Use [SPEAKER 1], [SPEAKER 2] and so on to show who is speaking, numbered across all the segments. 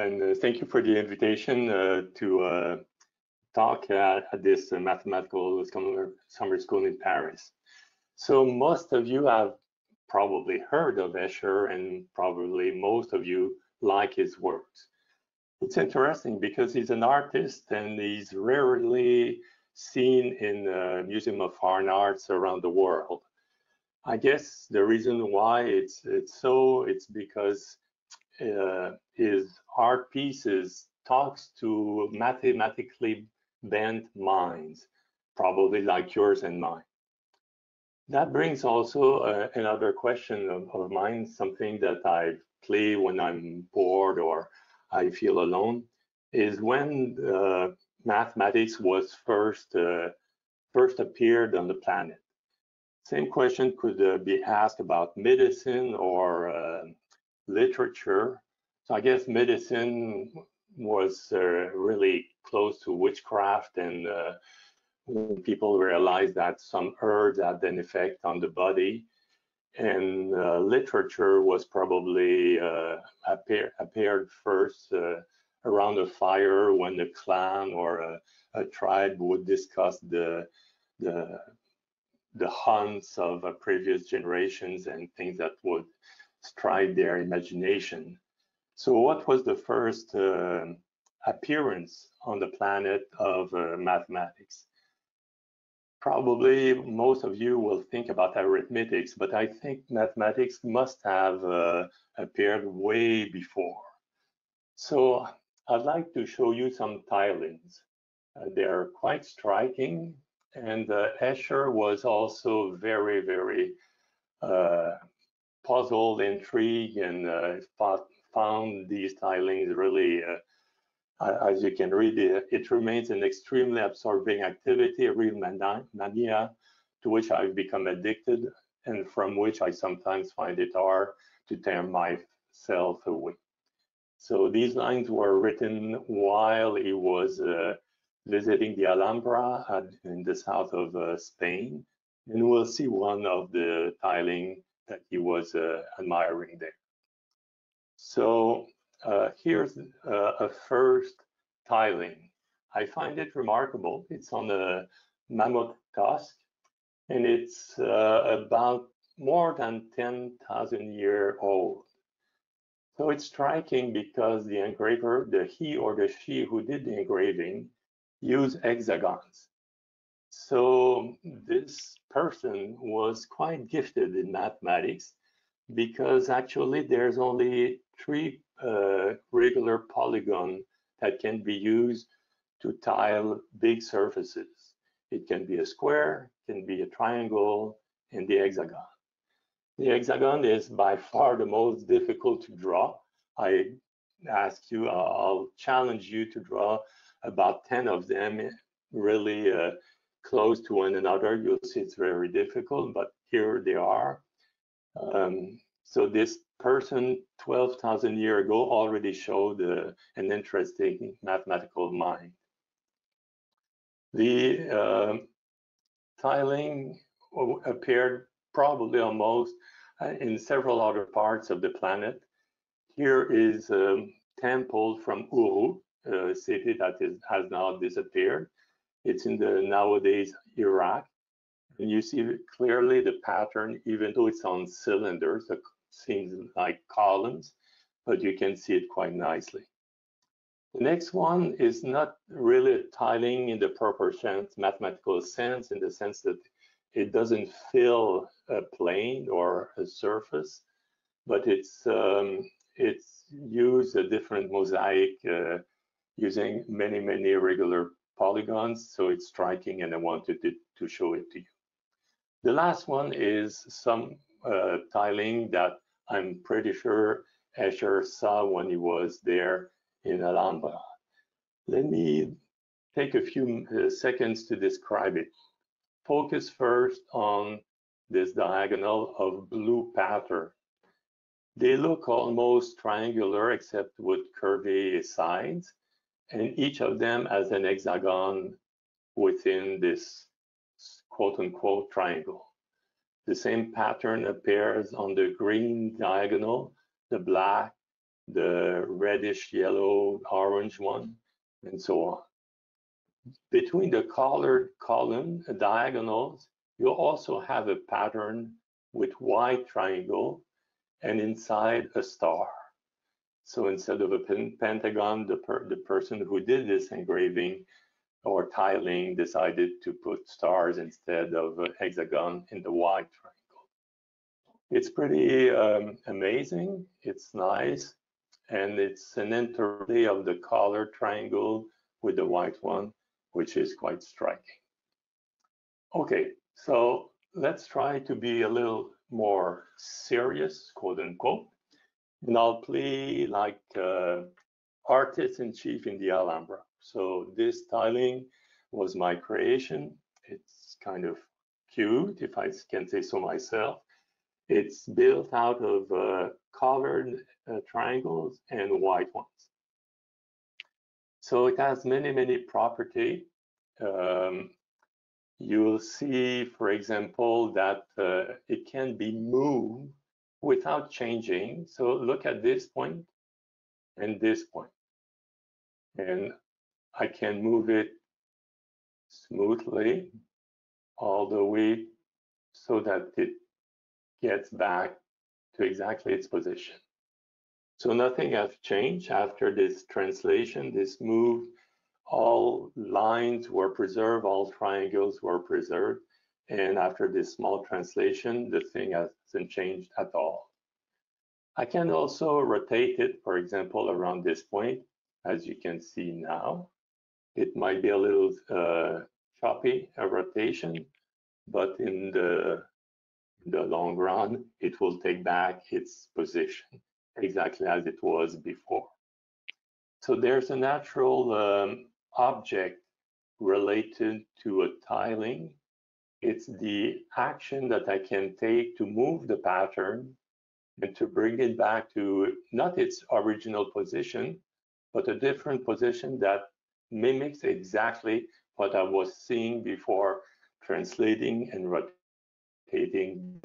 [SPEAKER 1] and uh, thank you for the invitation uh, to uh, talk at, at this mathematical summer, summer school in Paris. So most of you have probably heard of Escher and probably most of you like his works. It's interesting because he's an artist and he's rarely seen in the Museum of Fine Arts around the world. I guess the reason why it's it's so it's because uh, his art pieces talks to mathematically bent minds, probably like yours and mine. That brings also uh, another question of, of mine, something that I play when I'm bored or I feel alone, is when uh, mathematics was first uh, first appeared on the planet. Same question could uh, be asked about medicine or uh, literature. So I guess medicine was uh, really close to witchcraft and uh, people realized that some herbs had an effect on the body and uh, literature was probably uh, appear, appeared first uh, around a fire when the clan or a, a tribe would discuss the the the hunts of uh, previous generations and things that would strike their imagination. So what was the first uh, appearance on the planet of uh, mathematics? Probably most of you will think about arithmetics, but I think mathematics must have uh, appeared way before. So I'd like to show you some tilings. Uh, they're quite striking, and uh, Escher was also very, very uh, puzzled, intrigued, and uh, found these tilings really, uh, as you can read, it, it, remains an extremely absorbing activity, a real mania to which I've become addicted and from which I sometimes find it hard to tear myself away. So these lines were written while he was uh, visiting the Alhambra in the south of uh, Spain. And we'll see one of the tiling that he was uh, admiring there. So uh, here's uh, a first tiling. I find it remarkable. It's on the mammoth tusk, and it's about more than 10,000 year old. So it's striking because the engraver, the he or the she who did the engraving, used hexagons. So this person was quite gifted in mathematics because actually there's only three uh, regular polygon that can be used to tile big surfaces. It can be a square, can be a triangle, and the hexagon. The hexagon is by far the most difficult to draw. I ask you, I'll challenge you to draw about 10 of them really uh, close to one another. You'll see it's very difficult, but here they are. Um, so this person 12,000 years ago already showed uh, an interesting mathematical mind. The uh, tiling appeared probably almost uh, in several other parts of the planet. Here is a temple from Uruk, a city that is, has now disappeared. It's in the nowadays Iraq. And you see clearly the pattern, even though it's on cylinders, it seems like columns, but you can see it quite nicely. The next one is not really tiling in the proper sense, mathematical sense, in the sense that it doesn't fill a plane or a surface, but it's um, it's used a different mosaic uh, using many many irregular polygons, so it's striking, and I wanted to, to show it to you. The last one is some uh, tiling that I'm pretty sure Escher saw when he was there in Alhambra. Let me take a few uh, seconds to describe it. Focus first on this diagonal of blue pattern. They look almost triangular except with curvy sides and each of them has an hexagon within this quote unquote triangle. The same pattern appears on the green diagonal, the black, the reddish yellow, orange one, and so on. Between the colored column diagonals, you also have a pattern with white triangle and inside a star. So instead of a pentagon, the, per the person who did this engraving or tiling decided to put stars instead of a hexagon in the white triangle. It's pretty um, amazing. It's nice. And it's an interplay of the color triangle with the white one, which is quite striking. Okay, so let's try to be a little more serious, quote unquote. And I'll play like uh, artist in chief in the Alhambra. So this tiling was my creation. It's kind of cute, if I can say so myself. It's built out of uh, colored uh, triangles and white ones. So it has many, many property. Um, you'll see, for example, that uh, it can be moved without changing. So look at this point and this point. And I can move it smoothly all the way so that it gets back to exactly its position. So nothing has changed after this translation, this move, all lines were preserved, all triangles were preserved. And after this small translation, the thing hasn't changed at all. I can also rotate it, for example, around this point, as you can see now. It might be a little uh, choppy, a rotation, but in the, the long run, it will take back its position exactly as it was before. So there's a natural um, object related to a tiling. It's the action that I can take to move the pattern and to bring it back to not its original position, but a different position that mimics exactly what I was seeing before translating and rotating.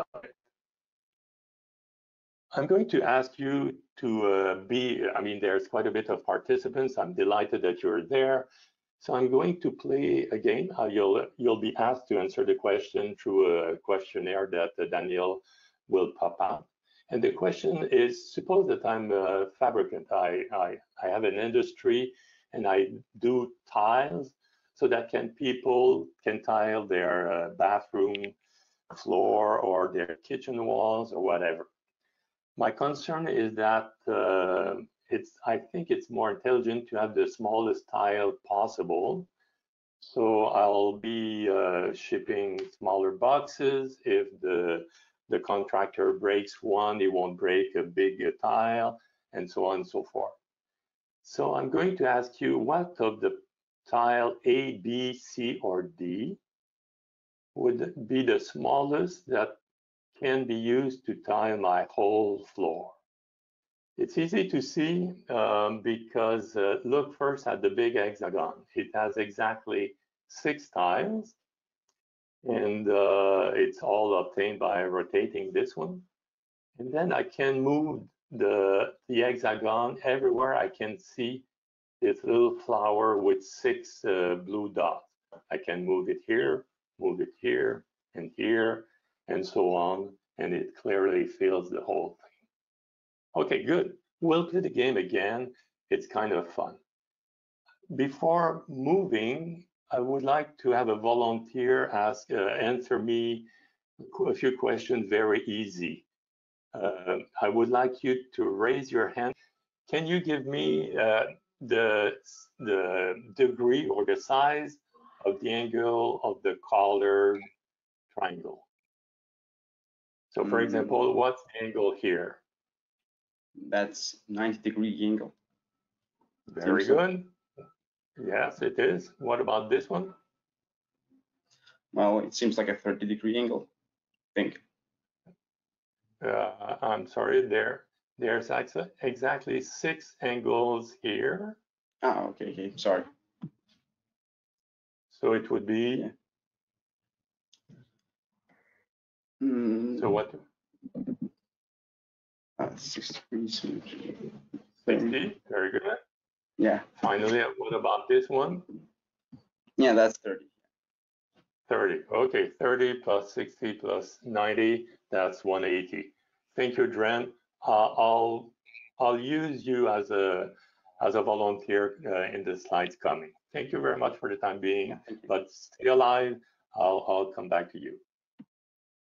[SPEAKER 1] I'm going to ask you to uh, be, I mean, there's quite a bit of participants. I'm delighted that you're there. So I'm going to play a game. Uh, you'll, you'll be asked to answer the question through a questionnaire that uh, Daniel will pop out. And the question is, suppose that I'm a fabricant. I, I, I have an industry and I do tiles so that can people can tile their uh, bathroom floor or their kitchen walls or whatever. My concern is that uh, it's I think it's more intelligent to have the smallest tile possible. So I'll be uh, shipping smaller boxes. If the the contractor breaks one, it won't break a big tile, and so on and so forth. So I'm going to ask you what of the tile A, B, C, or D would be the smallest that can be used to tile my whole floor. It's easy to see um, because uh, look first at the big hexagon. It has exactly six tiles and uh, it's all obtained by rotating this one. And then I can move the, the hexagon everywhere I can see this little flower with six uh, blue dots. I can move it here, move it here, and here, and so on, and it clearly fills the whole thing. Okay, good. We'll play the game again. It's kind of fun. Before moving, I would like to have a volunteer ask, uh, answer me a few questions very easy. Uh, I would like you to raise your hand. Can you give me uh, the, the degree or the size of the angle of the colored triangle? So for mm. example, what's the angle here?
[SPEAKER 2] That's 90 degree angle.
[SPEAKER 1] Very good. Yes, it is. What about this one?
[SPEAKER 2] Well, it seems like a 30 degree angle, I think.
[SPEAKER 1] Uh, I'm sorry, there, there's exactly six angles here.
[SPEAKER 2] Oh, okay, okay, sorry.
[SPEAKER 1] So it would be
[SPEAKER 2] Mm,
[SPEAKER 1] So what?
[SPEAKER 2] Uh, six degrees. Same.
[SPEAKER 1] 60, very good.
[SPEAKER 2] Yeah,
[SPEAKER 1] Finally, what about this one?
[SPEAKER 2] yeah, that's 30.
[SPEAKER 1] 30, okay, 30 plus 60 plus 90, that's 180. Thank you, Dren. Uh, I'll, I'll use you as a, as a volunteer uh, in the slides coming. Thank you very much for the time being,
[SPEAKER 2] Yeah,
[SPEAKER 1] but stay alive, I'll, I'll come back to you.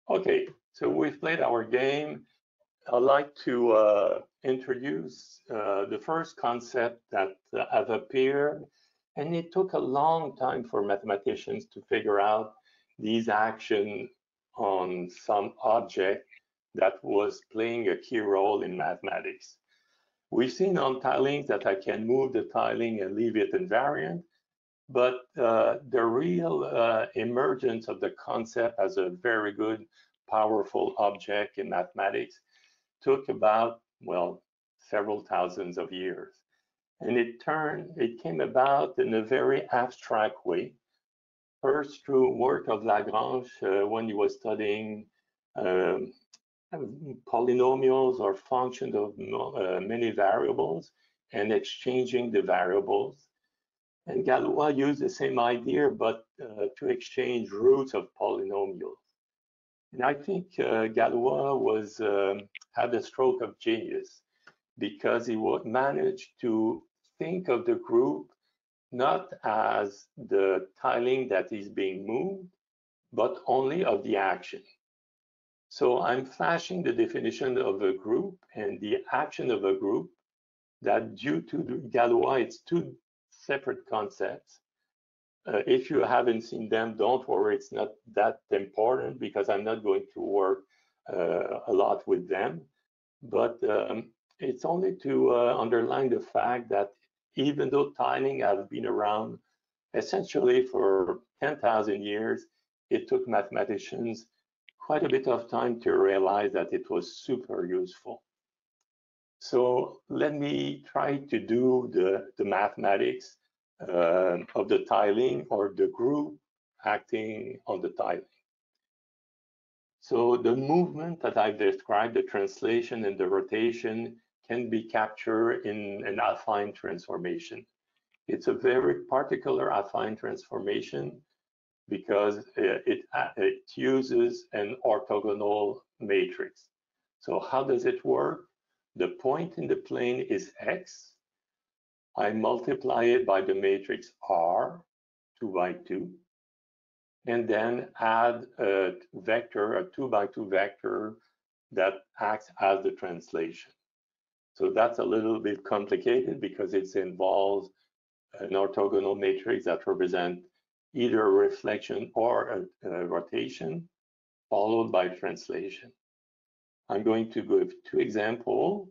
[SPEAKER 1] Okay, so we've played our game. I'd like to uh, introduce uh, the first concept that uh, have appeared, and it took a long time for mathematicians to figure out these action on some object that was playing a key role in mathematics. We've seen on tilings that I can move the tiling and leave it invariant, but uh, the real uh, emergence of the concept as a very good, powerful object in mathematics took about, well, several thousands of years. And it turned, it came about in a very abstract way. First through work of Lagrange uh, when he was studying um, polynomials or functions of uh, many variables and exchanging the variables. And Galois used the same idea, but uh, to exchange roots of polynomials. And I think uh, Galois was um, had a stroke of genius because he would manage to think of the group not as the tiling that is being moved, but only of the action. So I'm flashing the definition of a group and the action of a group that due to Galois, it's two separate concepts. Uh, if you haven't seen them, don't worry, it's not that important because I'm not going to work uh, a lot with them. But um, it's only to uh, underline the fact that even though tiling has been around essentially for 10,000 years, it took mathematicians quite a bit of time to realize that it was super useful. So let me try to do the, the mathematics uh, of the tiling or the group acting on the tiling. So the movement that I've described, the translation and the rotation can be captured in an affine transformation. It's a very particular affine transformation because it, it uses an orthogonal matrix. So how does it work? The point in the plane is x. I multiply it by the matrix R, 2 by 2, and then add a vector, a 2 by 2 vector that acts as the translation. So that's a little bit complicated because it involves an orthogonal matrix that represents either reflection or a, a, rotation, followed by translation. I'm going to give two examples.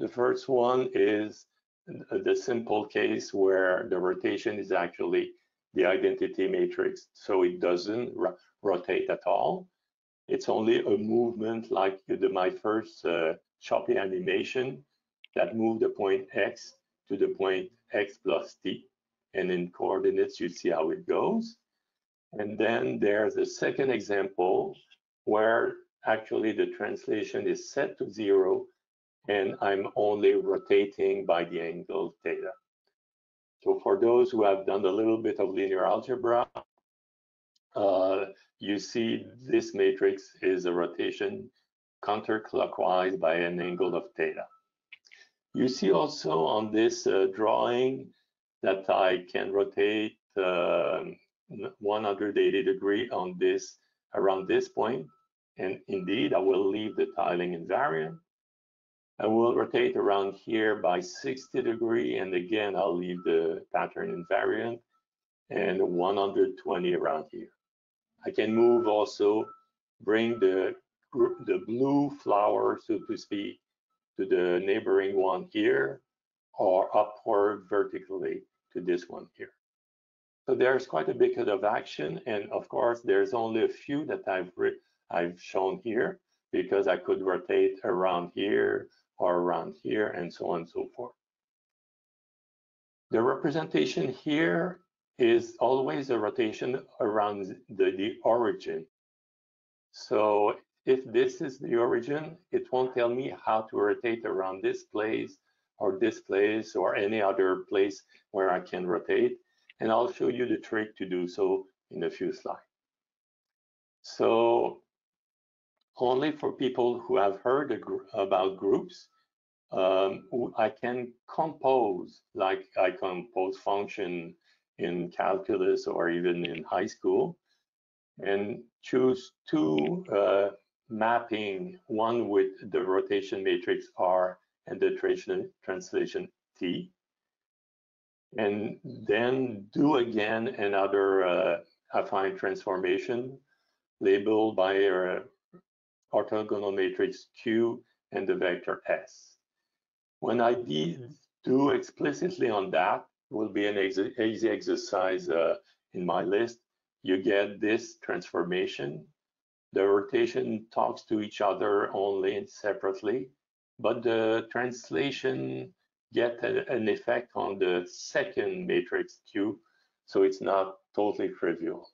[SPEAKER 1] The first one is the simple case where the rotation is actually the identity matrix, so it doesn't ro rotate at all. It's only a movement like the, my first uh, choppy animation that moved the point x to the point x plus t. And in coordinates, you see how it goes. And then there's a second example where actually the translation is set to zero and I'm only rotating by the angle theta. So for those who have done a little bit of linear algebra, uh, you see this matrix is a rotation counterclockwise by an angle of theta. You see also on this uh, drawing that I can rotate uh, 180 degree on this around this point. And indeed, I will leave the tiling invariant. I will rotate around here by 60 degree. And again, I'll leave the pattern invariant and 120 around here. I can move also, bring the, the blue flower, so to speak, to the neighboring one here or upward vertically to this one here. So there's quite a bit of action. And of course, there's only a few that I've, I've shown here because I could rotate around here or around here and so on and so forth. The representation here is always a rotation around the, the origin. So if this is the origin, it won't tell me how to rotate around this place or this place or any other place where I can rotate. And I'll show you the trick to do so in a few slides. So only for people who have heard about groups, um, I can compose like I compose function in calculus or even in high school and choose two uh, mapping, one with the rotation matrix R and the translation T. And then do again another uh, affine transformation labeled by a orthogonal matrix Q and the vector S. When I do explicitly on that, will be an easy exercise uh, in my list. You get this transformation. The rotation talks to each other only separately, but the translation get a, an effect on the second matrix Q, so it's not totally trivial.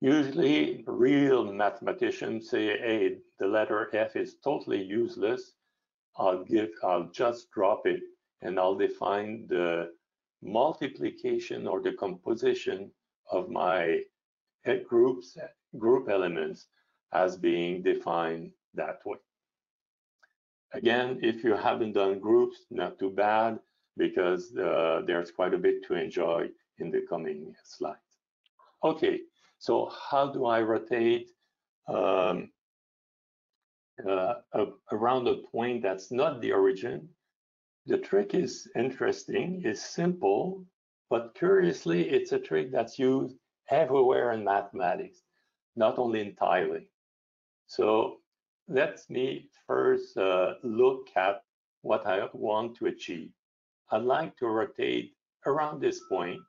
[SPEAKER 1] Usually, real mathematicians say, hey, the letter F is totally useless. I'll give, I'll just drop it and I'll define the multiplication or the composition of my groups, group elements as being defined that way. Again, if you haven't done groups, not too bad, because uh, there's quite a bit to enjoy in the coming slides. Okay, so how do I rotate um, uh, around a point that's not the origin? The trick is interesting, is simple, but curiously, it's a trick that's used everywhere in mathematics, not only in tiling. So let me first uh, look at what I want to achieve. I'd like to rotate around this point,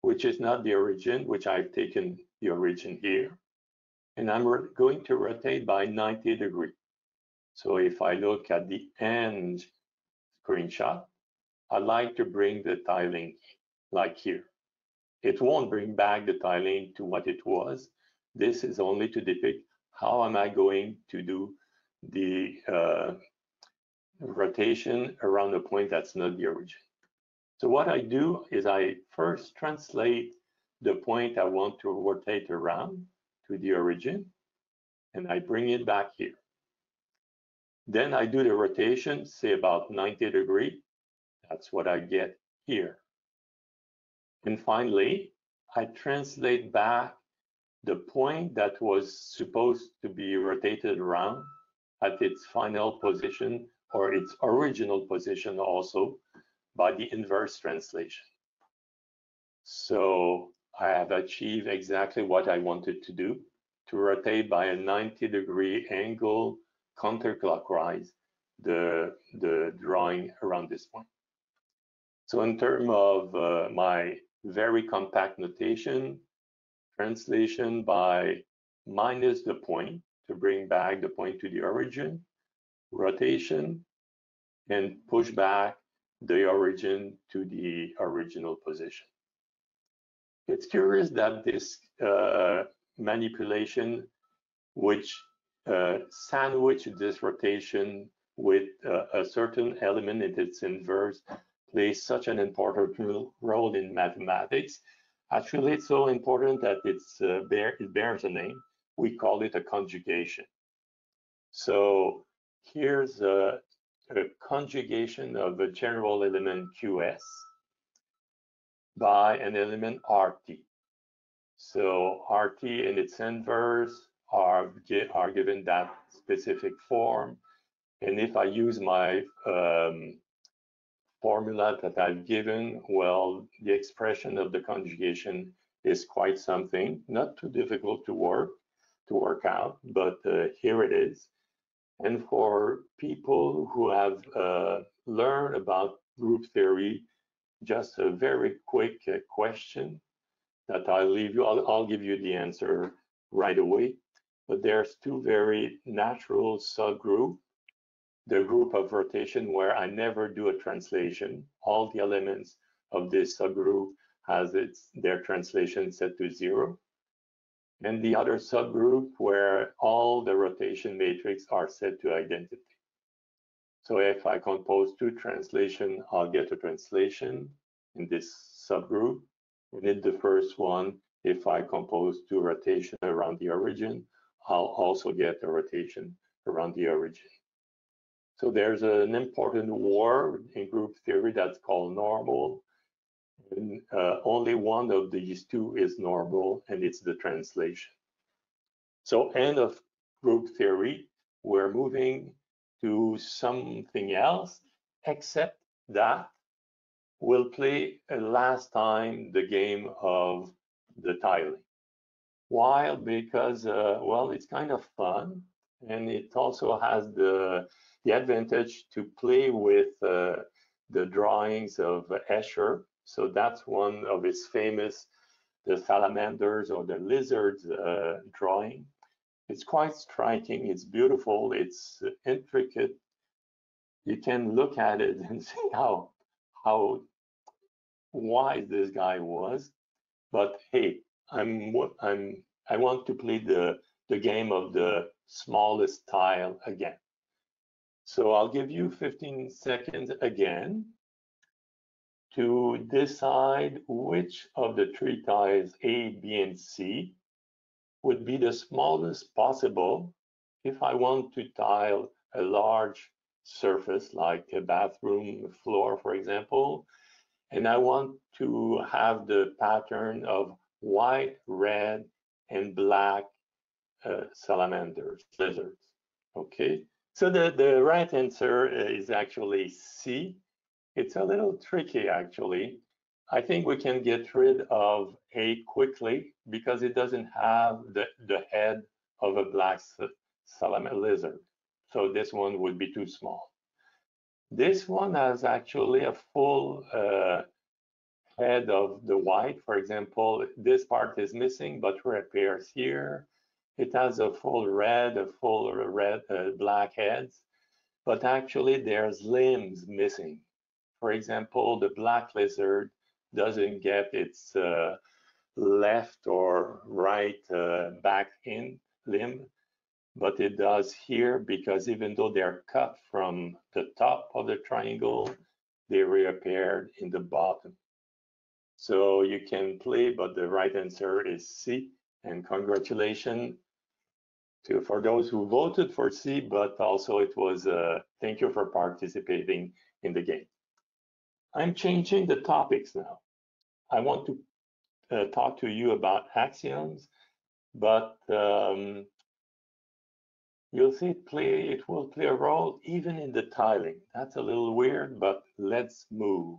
[SPEAKER 1] which is not the origin, which I've taken the origin here. And I'm going to rotate by 90 degrees. So if I look at the end screenshot, I like to bring the tiling like here. It won't bring back the tiling to what it was. This is only to depict how am I going to do the uh, rotation around a point that's not the origin. So what I do is I first translate the point I want to rotate around to the origin, and I bring it back here. Then I do the rotation, say about 90 degree. That's what I get here. And finally, I translate back the point that was supposed to be rotated around at its final position or its original position also by the inverse translation. So I have achieved exactly what I wanted to do, to rotate by a 90 degree angle counterclockwise the, the drawing around this point. So in terms of uh, my very compact notation, translation by minus the point to bring back the point to the origin, rotation, and push back the origin to the original position. It's curious that this uh, manipulation, which uh, sandwich this rotation with uh, a certain element in its inverse plays such an important role in mathematics. Actually, it's so important that it's uh, bear, it bears a name. We call it a conjugation. So here's a, a conjugation of a general element QS by an element RT. So RT and its inverse are, are given that specific form. And if I use my um, formula that I've given, well, the expression of the conjugation is quite something, not too difficult to work, to work out, but uh, here it is. And for people who have uh, learned about group theory, just a very quick uh, question that I'll leave you, I'll, I'll give you the answer right away but there's two very natural subgroup. The group of rotation where I never do a translation. All the elements of this subgroup has its their translation set to zero. And the other subgroup where all the rotation matrix are set to identity. So if I compose two translation, I'll get a translation in this subgroup. And in the first one, if I compose two rotation around the origin, I'll also get a rotation around the origin. So there's an important word in group theory that's called normal. And uh, only one of these two is normal, and it's the translation. So end of group theory, we're moving to something else, except that we'll play a last time the game of the tiling. Why? Because, uh, well, it's kind of fun, and it also has the, the advantage to play with uh, the drawings of Escher. So that's one of his famous, the salamanders or the lizards uh, drawing. It's quite striking. It's beautiful. It's uh, intricate. You can look at it and see how how wise this guy was. But hey, I'm I'm I want to play the the game of the smallest tile again. So I'll give you 15 seconds again to decide which of the three tiles A, B, and C would be the smallest possible if I want to tile a large surface like a bathroom floor, for example, and I want to have the pattern of white, red, and black uh, salamanders, lizards. Okay, so the, the right answer is actually C. It's a little tricky actually. I think we can get rid of A quickly because it doesn't have the, the head of a black salamander lizard. So this one would be too small. This one has actually a full uh, head of the white. For example, this part is missing, but reappears here. It has a full red, a full red, uh, black heads, but actually there's limbs missing. For example, the black lizard doesn't get its uh, left or right uh, back in limb, but it does here because even though they're cut from the top of the triangle, they reappeared in the bottom. So you can play, but the right answer is C. And congratulations to for those who voted for C, but also it was uh, thank you for participating in the game. I'm changing the topics now. I want to uh, talk to you about axioms, but um, you'll see it play, it will play a role even in the tiling. That's a little weird, but let's move.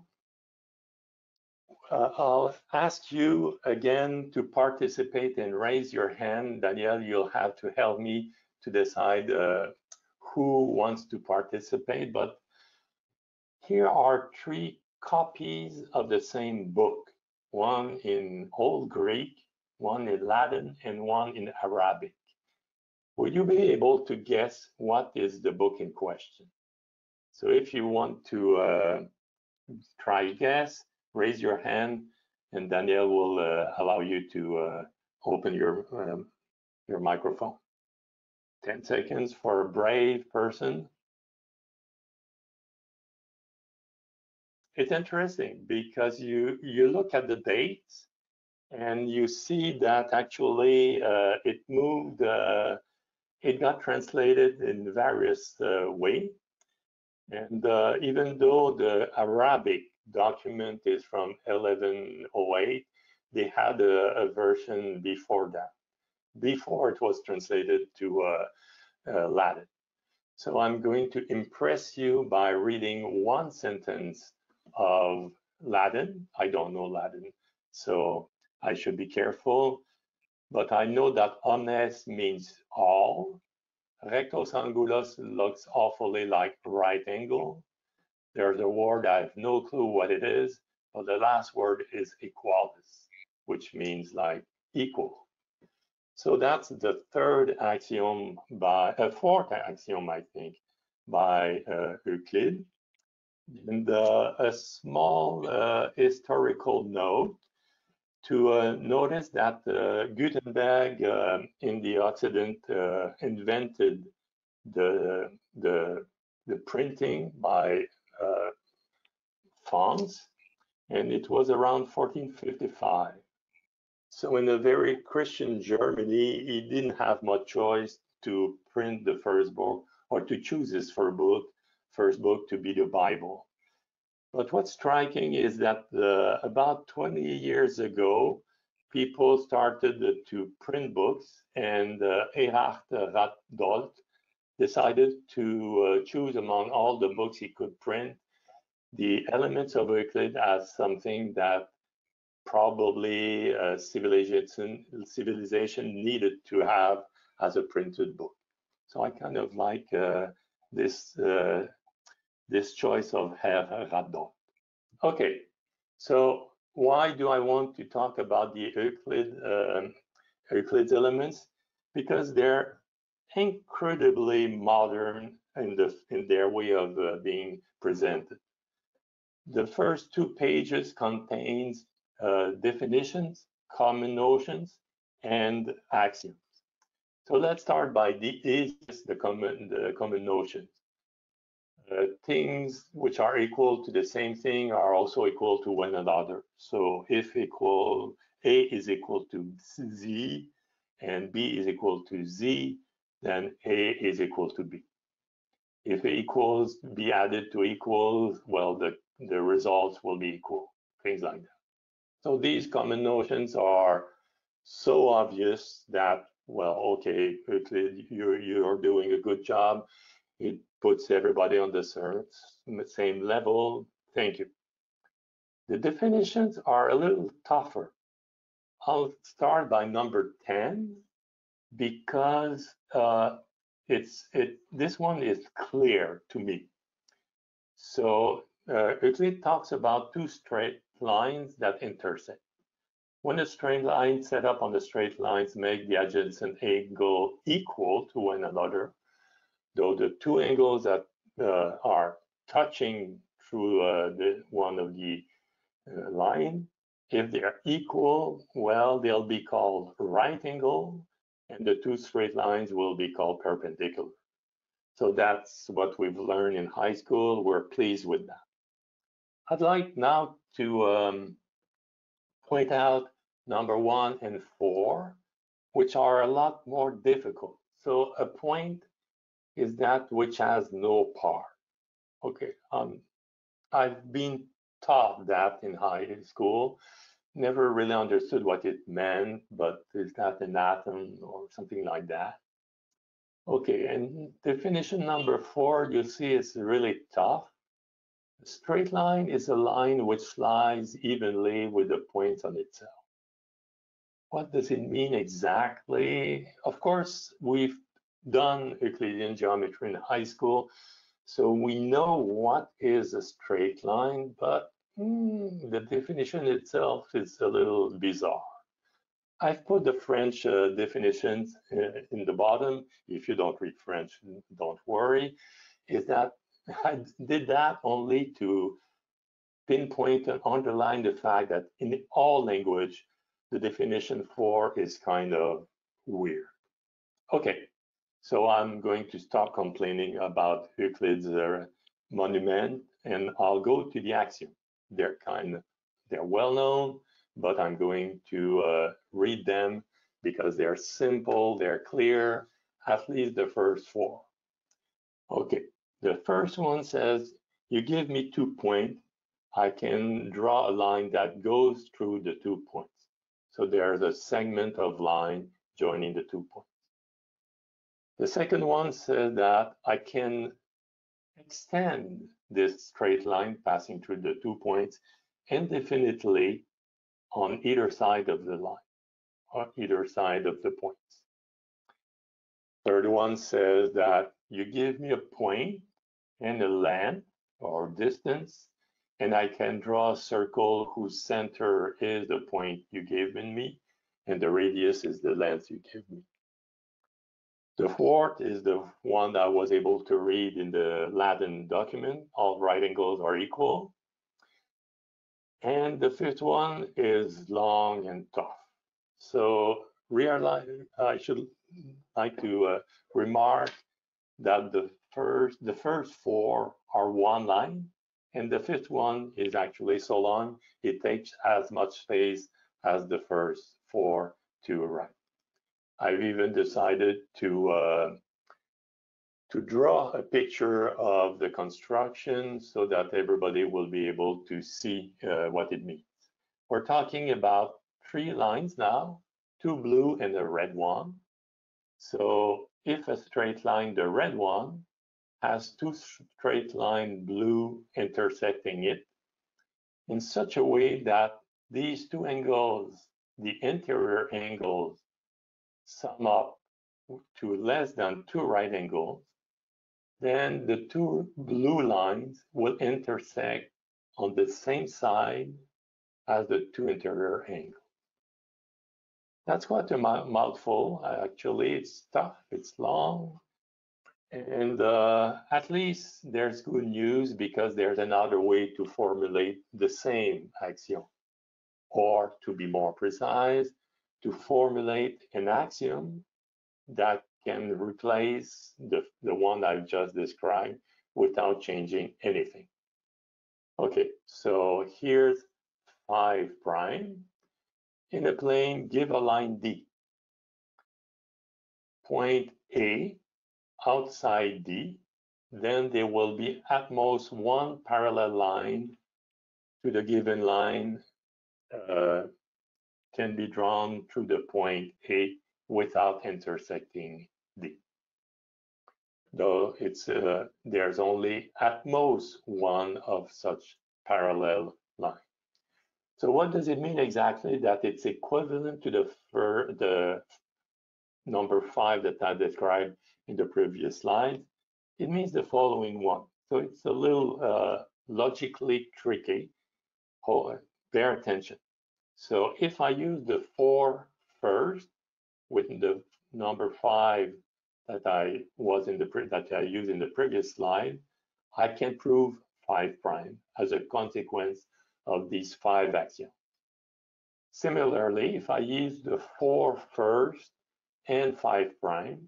[SPEAKER 1] Uh, I'll ask you again to participate and raise your hand. Danielle, you'll have to help me to decide uh, who wants to participate, but here are three copies of the same book, one in Old Greek, one in Latin, and one in Arabic. Will you be able to guess what is the book in question? So if you want to uh, try guess, raise your hand and Danielle will uh, allow you to uh, open your, um, your microphone. 10 seconds for a brave person. It's interesting because you you look at the dates and you see that actually uh, it moved uh, it got translated in various uh, way. And uh, even though the arabic document is from 1108 they had a, a version before that before it was translated to uh, uh, latin. So i'm going to impress you by reading one sentence of Latin. I don't know Latin, so I should be careful. But I know that omnes means all. Rectus angulus looks awfully like right angle. There's a word I have no clue what it is, but the last word is equalis, which means like equal. So that's the third axiom by, a uh, fourth axiom, I think, by uh, Euclid. And uh, a small uh, historical note to uh, notice that uh, Gutenberg uh, in the Occident uh, invented the, the the printing by Fonz, and it was around 1455. So in a very Christian Germany, he didn't have much choice to print the first book or to choose his first book, first book to be the Bible. But what's striking is that uh, about 20 years ago, people started to print books, and uh, Erhard Ratdolt decided to uh, choose among all the books he could print the elements of Euclid as something that probably uh, civilization civilization needed to have as a printed book. So I kind of like uh, this uh, this choice of Herr Ratdolt. Okay, so why do I want to talk about the Euclid um, Euclid's elements? Because they're incredibly modern in the in their way of uh, being presented. The first two pages contains uh, definitions, common notions, and axioms. So let's start by the is the common the common notions. Things which are equal to the same thing are also equal to one another. So if equal A is equal to Z and B is equal to Z, then A is equal to B. If A equals B added to equals, well, the, the results will be equal, things like that. So these common notions are so obvious that, well, okay, Euclid, you're, you're doing a good job. It puts everybody on the same level. Thank you. The definitions are a little tougher. I'll start by number 10 because uh, it's it this one is clear to me. So uh, Euclid talks about two straight lines that intersect. When a straight line set up on the straight lines make the adjacent angle equal to one another, though the two angles that uh, are touching through uh, the one of the uh, line, if they are equal, well, they'll be called right angle, and the two straight lines will be called perpendicular. So that's what we've learned in high school. We're pleased with that. I'd like now to um, point out number one and four, which are a lot more difficult. So a point is that which has no part. Okay, um, I've been taught that in high school, never really understood what it meant, but is that an atom or something like that? Okay, and definition number four, you see it's really tough. A straight line is a line which lies evenly with the points on itself. What does it mean exactly? Of course, we've done Euclidean geometry in high school, so we know what is a straight line, but mm, the definition itself is a little bizarre. I've put the French uh, definitions uh, in the bottom. If you don't read French, don't worry. Is that I did that only to pinpoint and underline the fact that in all language, the definition for is kind of weird. Okay, so I'm going to stop complaining about Euclid's uh, monument and I'll go to the axiom. They're kind of, they're well known, but I'm going to uh, read them because they're simple, they're clear, at least the first four. Okay, the first one says, you give me two points, I can draw a line that goes through the two points. So there's a segment of line joining the two points. The second one says that I can extend this straight line passing through the two points indefinitely on either side of the line, or either side of the points. Third one says that you give me a point and a length or distance, and I can draw a circle whose center is the point you gave me, and the radius is the length you give me. The fourth is the one that I was able to read in the Latin document. All right angles are equal. And the fifth one is long and tough. So realize, I should like to uh, remark that the first, the first four are one line, and the fifth one is actually so long, it takes as much space as the first four to write. I've even decided to uh, to draw a picture of the construction so that everybody will be able to see uh, what it means. We're talking about three lines now, two blue and a red one. So if a straight line, the red one, has two straight line blue intersecting it in such a way that these two angles, the interior angles, sum up to less than two right angles, then the two blue lines will intersect on the same side as the two interior angles. That's quite a mouthful. Actually, it's tough, it's long, and uh, at least there's good news because there's another way to formulate the same axiom. Or to be more precise, to formulate an axiom that can replace the, the one I've just described without changing anything. Okay, so here's 5 prime. In a plane, give a line D. Point A outside D, then there will be at most one parallel line to the given line uh, can be drawn through the point A without intersecting D. Though it's uh, there's only at most one of such parallel line. So what does it mean exactly that it's equivalent to the, the number five that I described in the previous slide, it means the following one. So it's a little uh, logically tricky. Oh, bear attention. So if I use the four first with the number five that I was in the that I used in the previous slide, I can prove five prime as a consequence of these five axioms. Similarly, if I use the four first and five prime,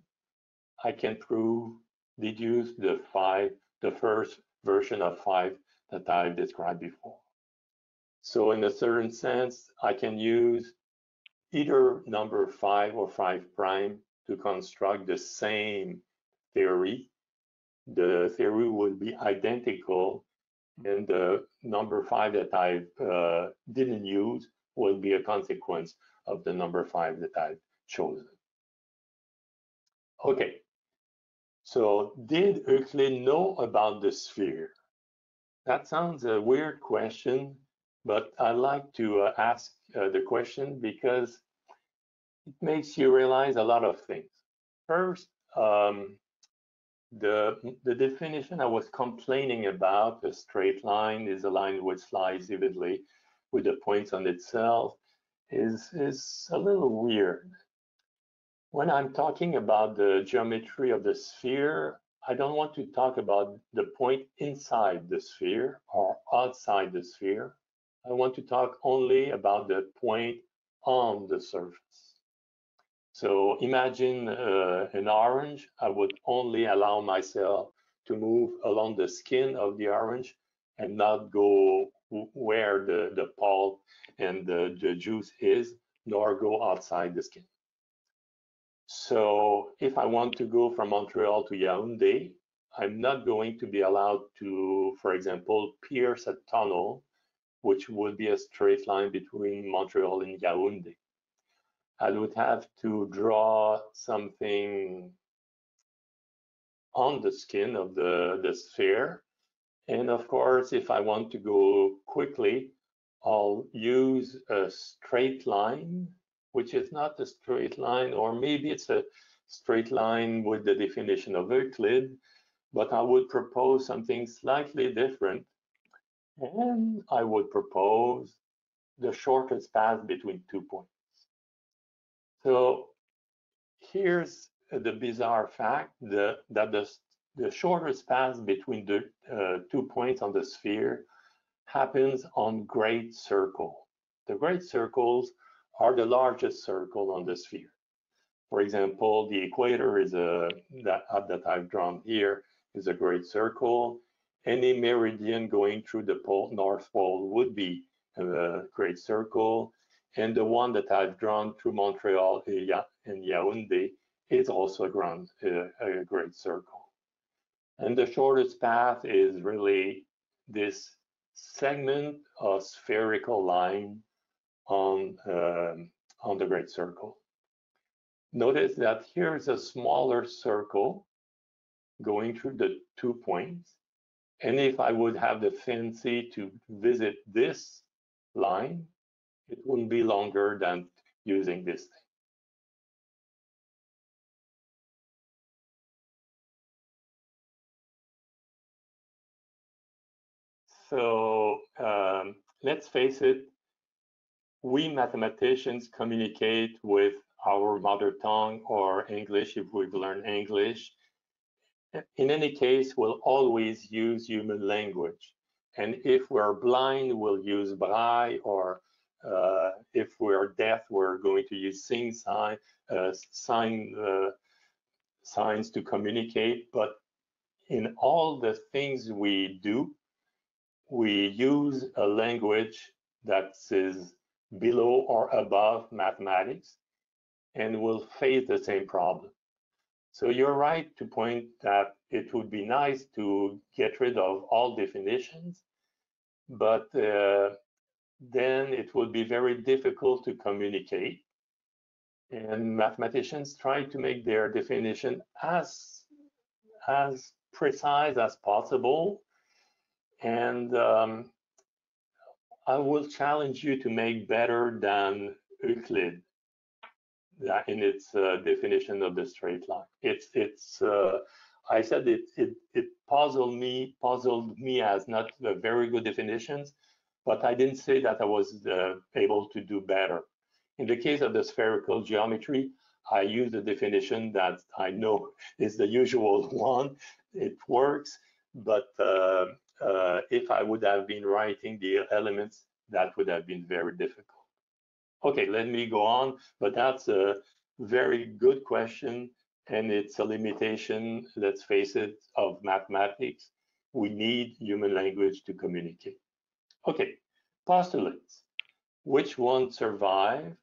[SPEAKER 1] I can prove, deduce the five, the first version of five that I've described before. So in a certain sense, I can use either number five or five prime to construct the same theory. The theory will be identical and the number five that I uh, didn't use will be a consequence of the number five that I've chosen. Okay, so did Euclid know about the sphere? That sounds a weird question, but I like to uh, ask uh, the question because it makes you realize a lot of things. First, um, the, the definition I was complaining about, a straight line is a line which lies vividly with the points on itself, is, is a little weird. When I'm talking about the geometry of the sphere, I don't want to talk about the point inside the sphere or outside the sphere. I want to talk only about the point on the surface. So imagine uh, an orange. I would only allow myself to move along the skin of the orange and not go where the, the pulp and the, the juice is, nor go outside the skin. So if I want to go from Montreal to Yaoundé, I'm not going to be allowed to, for example, pierce a tunnel, which would be a straight line between Montreal and Yaoundé. I would have to draw something on the skin of the, the sphere. And of course, if I want to go quickly, I'll use a straight line which is not a straight line, or maybe it's a straight line with the definition of Euclid, but I would propose something slightly different. And I would propose the shortest path between two points. So here's the bizarre fact that, that the, the shortest path between the uh, two points on the sphere happens on great circle. The great circles are the largest circle on the sphere. For example, the equator is a that, that I've drawn here is a great circle. Any meridian going through the pole, North Pole would be a great circle. And the one that I've drawn through Montreal and Yaoundé is also a, grand, a great circle. And the shortest path is really this segment of spherical line on, uh, on the great circle. Notice that here's a smaller circle going through the two points. And if I would have the fancy to visit this line, it wouldn't be longer than using this thing. So um, let's face it, we mathematicians communicate with our mother tongue or English if we've learned English. In any case, we'll always use human language. And if we're blind, we'll use braille, or uh, if we're deaf, we're going to use sing sign, uh, sign uh, signs to communicate. But in all the things we do, we use a language that is below or above mathematics, and we'll face the same problem. So you're right to point that it would be nice to get rid of all definitions, but uh, then it would be very difficult to communicate. And mathematicians try to make their definition as, as precise as possible and um, I will challenge you to make better than Euclid in its uh, definition of the straight line. It's it's uh, I said it it it puzzled me puzzled me as not a very good definitions, but I didn't say that I was uh, able to do better. In the case of the spherical geometry, I use the definition that I know is the usual one. It works, but uh, uh, if I would have been writing the elements, that would have been very difficult. Okay, let me go on, but that's a very good question, and it's a limitation, let's face it, of mathematics. We need human language to communicate. Okay, postulates. Which one survive?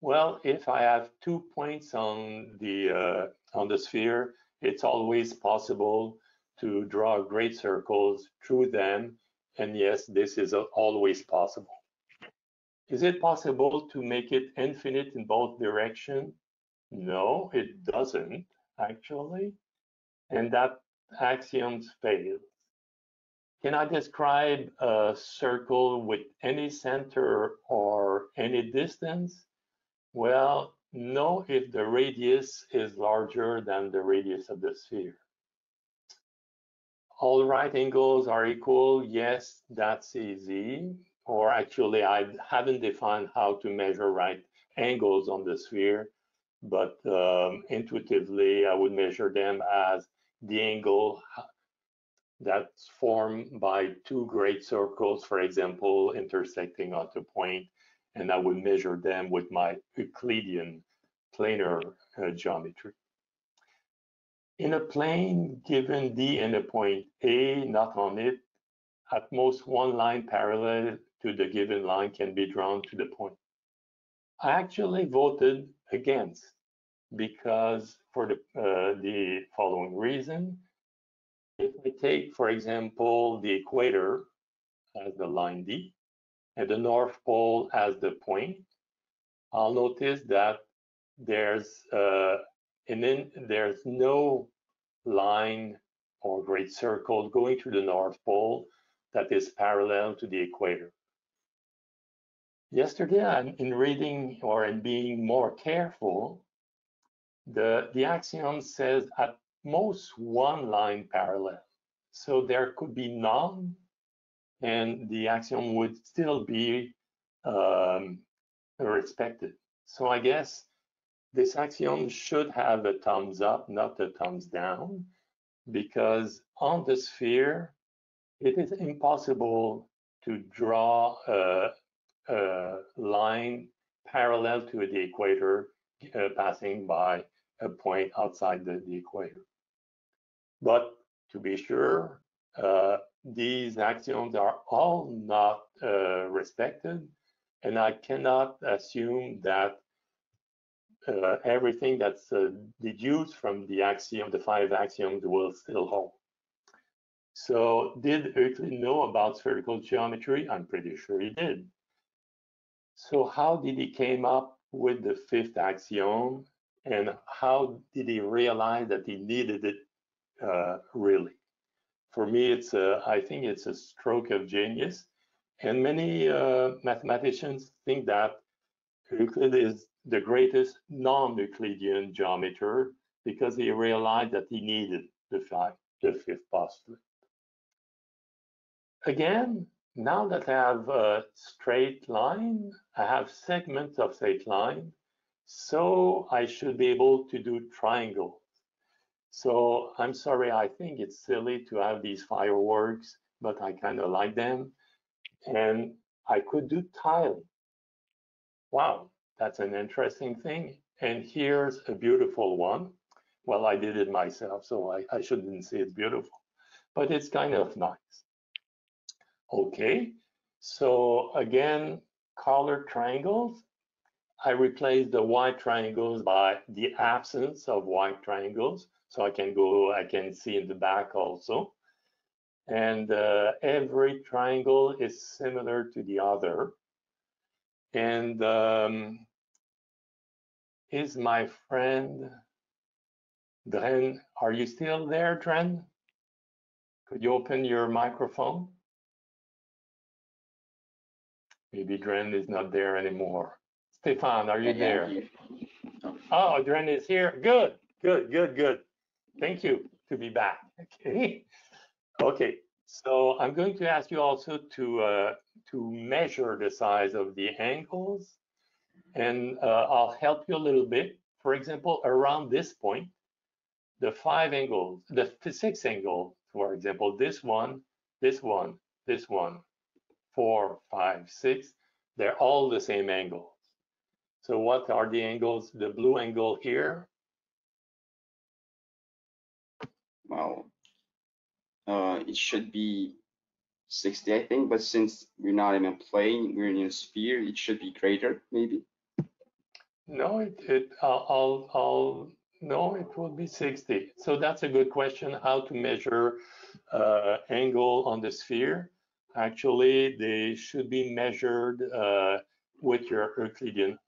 [SPEAKER 1] Well, if I have two points on the uh, on the sphere, it's always possible to draw great circles through them. And yes, this is always possible. Is it possible to make it infinite in both directions? No, it doesn't actually. And that axiom fails. Can I describe a circle with any center or any distance? Well, no, if the radius is larger than the radius of the sphere all right angles are equal, yes, that's easy. Or actually, I haven't defined how to measure right angles on the sphere, but um, intuitively, I would measure them as the angle that's formed by two great circles, for example, intersecting at a point, and I would measure them with my Euclidean planar uh, geometry. In a plane given D and a point A not on it, at most one line parallel to the given line can be drawn to the point. I actually voted against because for the, uh, the following reason. If I take, for example, the equator as the line D and the North Pole as the point, I'll notice that there's uh, and then there's no line or great circle going to the North Pole that is parallel to the equator. Yesterday, I'm in reading or in being more careful, the, the axiom says at most one line parallel. So there could be none, and the axiom would still be um, respected. So I guess this axiom should have a thumbs up, not a thumbs down, because on the sphere, it is impossible to draw a line parallel to the equator uh, passing by a point outside the, the equator. But to be sure, uh, these axioms are all not uh, respected, and I cannot assume that uh, everything that's uh, deduced from the axiom, the five axioms, will still hold. So did Euclid know about spherical geometry? I'm pretty sure he did. So how did he came up with the fifth axiom and how did he realize that he needed it uh, really? For me, it's a, I think it's a stroke of genius. And many uh, mathematicians think that Euclid is the greatest non-Euclidean geometer because he realized that he needed the, five, the fifth postulate. Again, now that I have a straight line, I have segments of straight line, so I should be able to do triangles. So I'm sorry, I think it's silly to have these fireworks, but I kind of like them. And I could do tile. Wow, that's an interesting thing. And here's a beautiful one. Well, I did it myself, so I, I shouldn't say it's beautiful, but it's kind of nice. Okay, so again, color triangles. I replace the white triangles by the absence of white triangles. So I can go, I can see in the back also. And uh, every triangle is similar to the other. And um, is my friend Dren, are you still there, Dren? Could you open your microphone? Maybe Dren is not there anymore. Stefan, are you there? Oh, Dren is here. Good, good, good, good. Thank you to be back. Okay. Okay. So I'm going to ask you also to uh, to measure the size of the angles, and uh, I'll help you a little bit. For example, around this point, the five angles, the six angle, for example, this one, this one, this one, four, five, six, they're all the same angles. So what are the angles? The blue angle here.
[SPEAKER 2] Well, uh, it should be 60, I think, but since we're not in a plane, we're in a sphere, it should be greater, maybe.
[SPEAKER 1] No, it, it I'll, I'll, I'll no, it will be 60. So that's a good question, how to measure uh, angle on the sphere actually they should be measured uh, with your Euclidean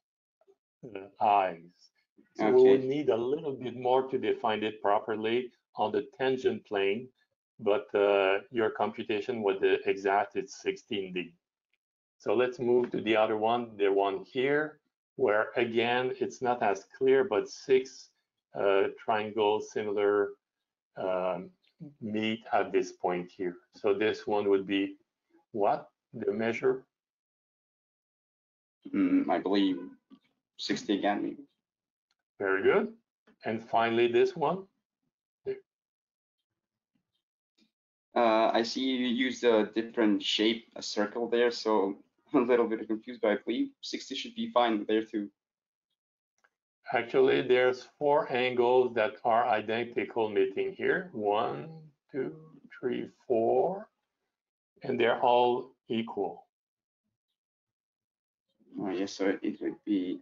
[SPEAKER 1] uh, eyes. So okay. we need a little bit more to define it properly on the tangent plane, but uh, your computation was the exact, it's 16D. So let's move to the other one, the one here, where again, it's not as clear, but six uh, triangles similar um, meet at this point here. So this one would be what the measure?
[SPEAKER 2] Mm, I believe 60 again.
[SPEAKER 1] Very good. And finally, this one.
[SPEAKER 2] Uh, I see you use a different shape, a circle there, so I'm a little bit confused, but I believe 60 should be fine there too.
[SPEAKER 1] Actually, there's four angles that are identical meeting here. One, two, three, four and they're all equal.
[SPEAKER 2] Oh, yes, so it would be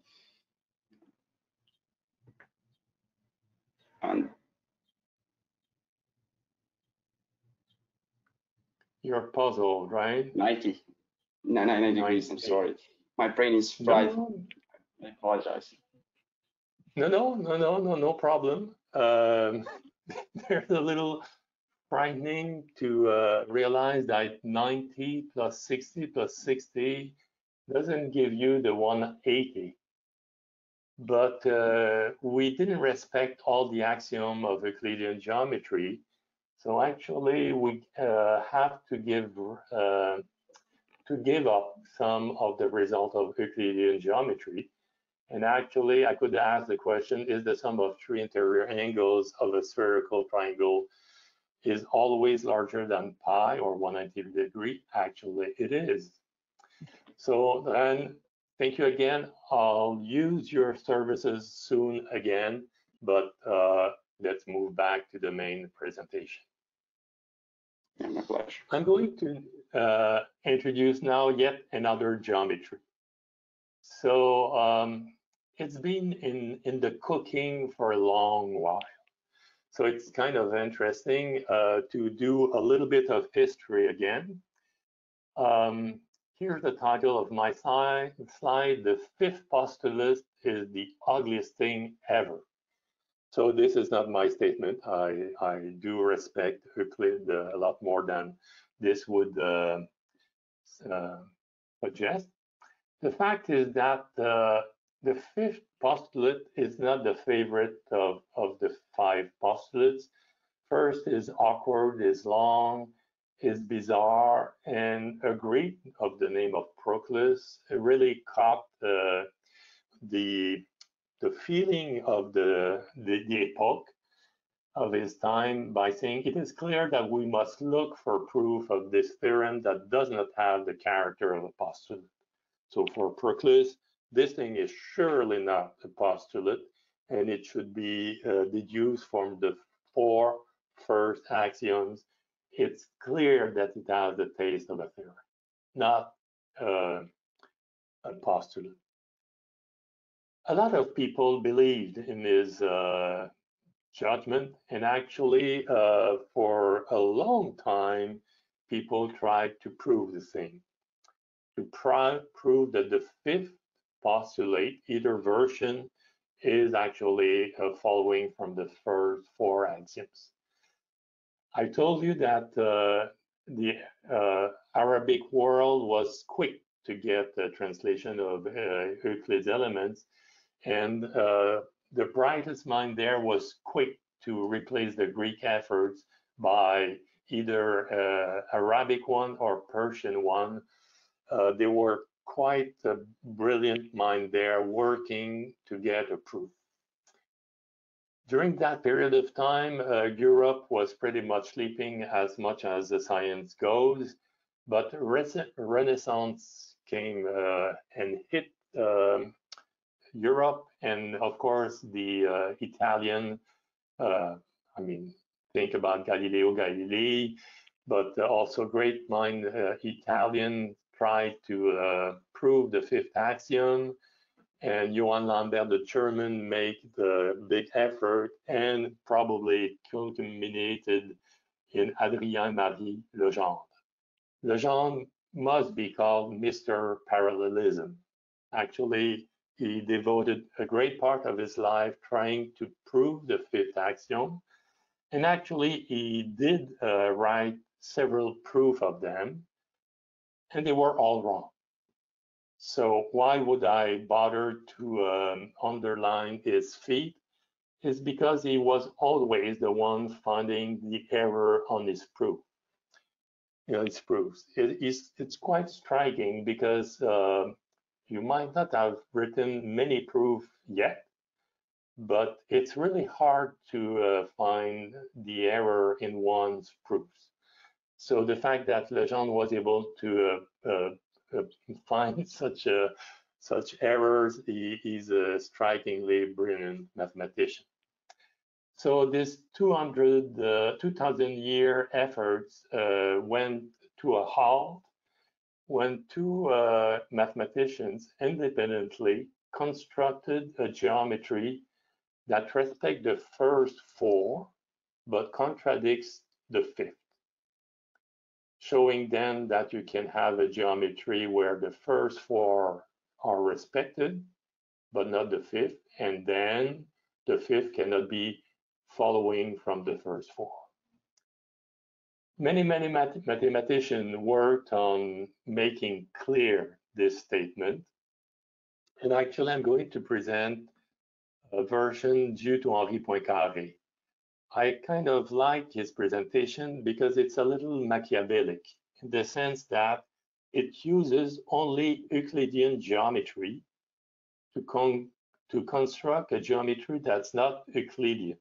[SPEAKER 2] on
[SPEAKER 1] You're puzzled, right?
[SPEAKER 2] 90. No, no, 90 degrees, I'm sorry. My brain is fried. No. I apologize.
[SPEAKER 1] No, no, no, no, no, no problem. Um, there's a little frightening to uh, realize that 90 plus 60 plus 60 doesn't give you the 180. But uh, we didn't respect all the axiom of Euclidean geometry. So actually, we uh, have to give uh, to give up some of the result of Euclidean geometry. And actually, I could ask the question, is the sum of three interior angles of a spherical triangle is always larger than pi or 190 degree. Actually, it is. So then, thank you again. I'll use your services soon again, but uh, let's move back to the main presentation.
[SPEAKER 2] Yeah, my pleasure.
[SPEAKER 1] I'm going to uh, introduce now yet another geometry. So um, it's been in, in the cooking for a long while. So it's kind of interesting uh, to do a little bit of history again. Um, here's the title of my slide. The fifth postulate is the ugliest thing ever. So this is not my statement. I, I do respect Euclid uh, a lot more than this would uh, uh, suggest. The fact is that uh, the fifth postulate is not the favorite of, of the five postulates. First is awkward, is long, is bizarre, and a Greek of the name of Proclus really caught uh, the the feeling of the, the, the epoch of his time by saying it is clear that we must look for proof of this theorem that does not have the character of a postulate. So for Proclus, this thing is surely not a postulate, and it should be uh, deduced from the four first axioms. It's clear that it has the taste of a theorem, not uh, a postulate. A lot of people believed in his uh, judgment, and actually, uh, for a long time, people tried to prove the thing to prove that the fifth postulate, either version, is actually uh, following from the first four axioms. I told you that uh, the uh, Arabic world was quick to get the translation of uh, Euclid's elements, and uh, the brightest mind there was quick to replace the Greek efforts by either Arabic one or Persian one they were quite a brilliant mind there working to get a proof. During that period of time, uh, Europe was pretty much sleeping as much as the science goes, but Renaissance came uh, and hit um, Europe, and of course the uh, Italian, uh, I mean, think about Galileo Galilei, but also great mind uh, Italian tried to uh, prove the fifth axiom, and Johann Lambert, the German, made the big effort and probably culminated in Adrien Marie Legendre. Legendre must be called Mr. Parallelism. Actually, he devoted a great part of his life trying to prove the fifth axiom. And actually, he did uh, write several proof of them and they were all wrong. So why would I bother to um, underline his feet? Is because he was always the one finding the error on his proof. You know, his proofs. It is it's quite striking because uh, you might not have written many proofs yet, but it's really hard to uh, find the error in one's proofs. So the fact that Legendre was able to uh, uh, uh find such such errors, he, he's a strikingly brilliant mathematician. So this 200, uh, 2000 year efforts uh, went to a halt when two uh, mathematicians independently constructed a geometry that respects the first four, but contradicts the fifth showing then that you can have a geometry where the first four are respected, but not the fifth, and then the fifth cannot be following from the first four. Many, many math mathematicians worked on making clear this statement. And actually, I'm going to present a version due to Henri Poincaré. I kind of like his presentation because it's a little Machiavellic in the sense that it uses only Euclidean geometry to, con to construct a geometry that's not Euclidean.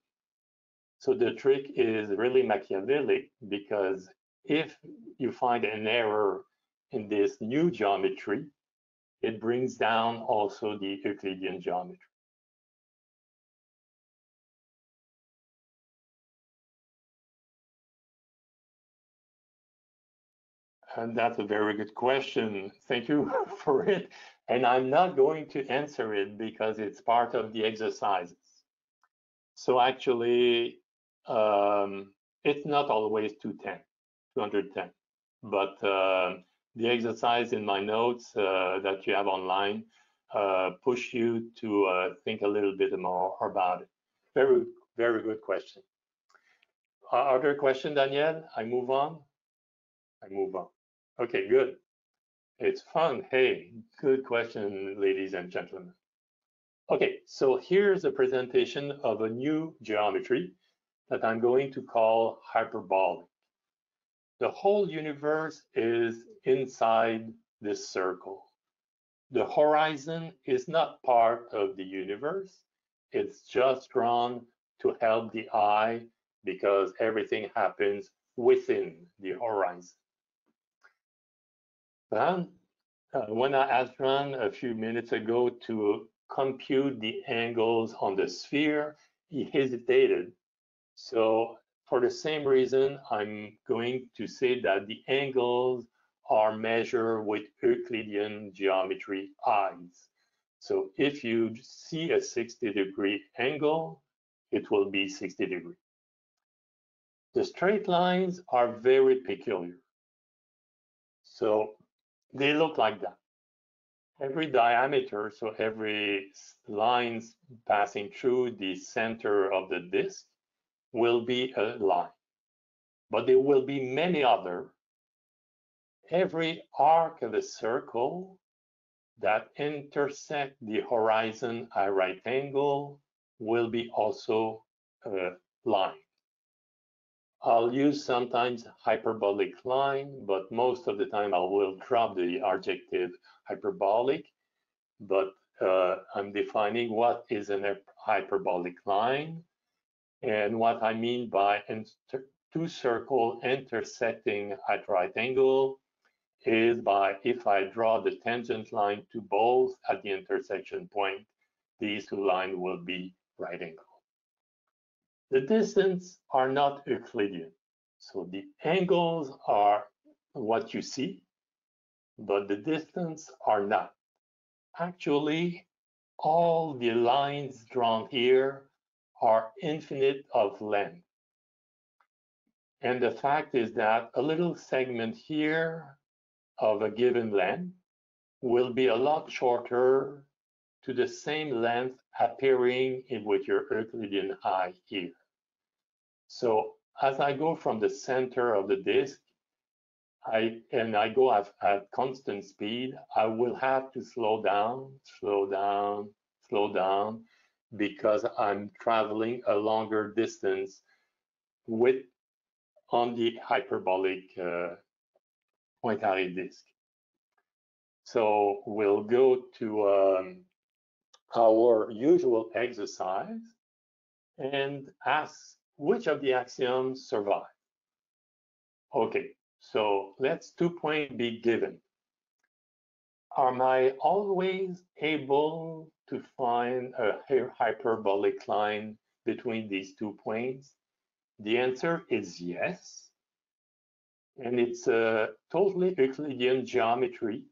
[SPEAKER 1] So the trick is really Machiavellic because if you find an error in this new geometry, it brings down also the Euclidean geometry. And that's a very good question. Thank you for it. And I'm not going to answer it because it's part of the exercises. So actually, um, it's not always 210, 210, but uh, the exercise in my notes uh, that you have online uh, push you to uh, think a little bit more about it. Very, very good question. other question, Danielle? I move on? I move on. Okay, good. It's fun. Hey, good question, ladies and gentlemen. Okay, so here's a presentation of a new geometry that I'm going to call hyperbolic. The whole universe is inside this circle. The horizon is not part of the universe. It's just drawn to help the eye because everything happens within the horizon. Uh, when I asked Ron a few minutes ago to compute the angles on the sphere, he hesitated. So for the same reason, I'm going to say that the angles are measured with Euclidean geometry eyes. So if you see a 60 degree angle, it will be 60 degree. The straight lines are very peculiar. So they look like that. Every diameter, so every lines passing through the center of the disk will be a line. But there will be many other. Every arc of a circle that intersect the horizon at right angle will be also a line. I'll use sometimes hyperbolic line, but most of the time I will drop the adjective hyperbolic, but uh, I'm defining what is a hyperbolic line and what I mean by two circle intersecting at right angle is by if I draw the tangent line to both at the intersection point, these two lines will be right angle. The distance are not Euclidean. So the angles are what you see, but the distance are not. Actually, all the lines drawn here are infinite of length. And the fact is that a little segment here of a given length will be a lot shorter to the same length appearing in with your Euclidean eye here. So as I go from the center of the disk, I and I go at, at constant speed, I will have to slow down, slow down, slow down, because I'm traveling a longer distance with on the hyperbolic uh, Poincaré disk. So we'll go to um, our usual exercise and ask which of the axioms survive? Okay, so let's two point be given. Am I always able to find a hyperbolic line between these two points? The answer is yes. And it's a totally Euclidean geometry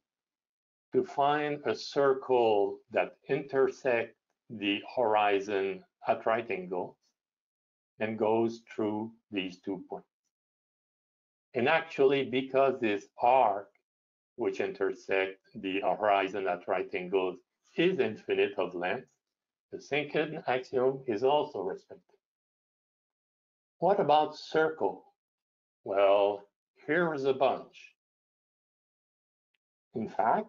[SPEAKER 1] to find a circle that intersect the horizon at right angles and goes through these two points. And actually, because this arc, which intersects the horizon at right angles, is infinite of length, the second axiom is also respected. What about circle? Well, here's a bunch. In fact,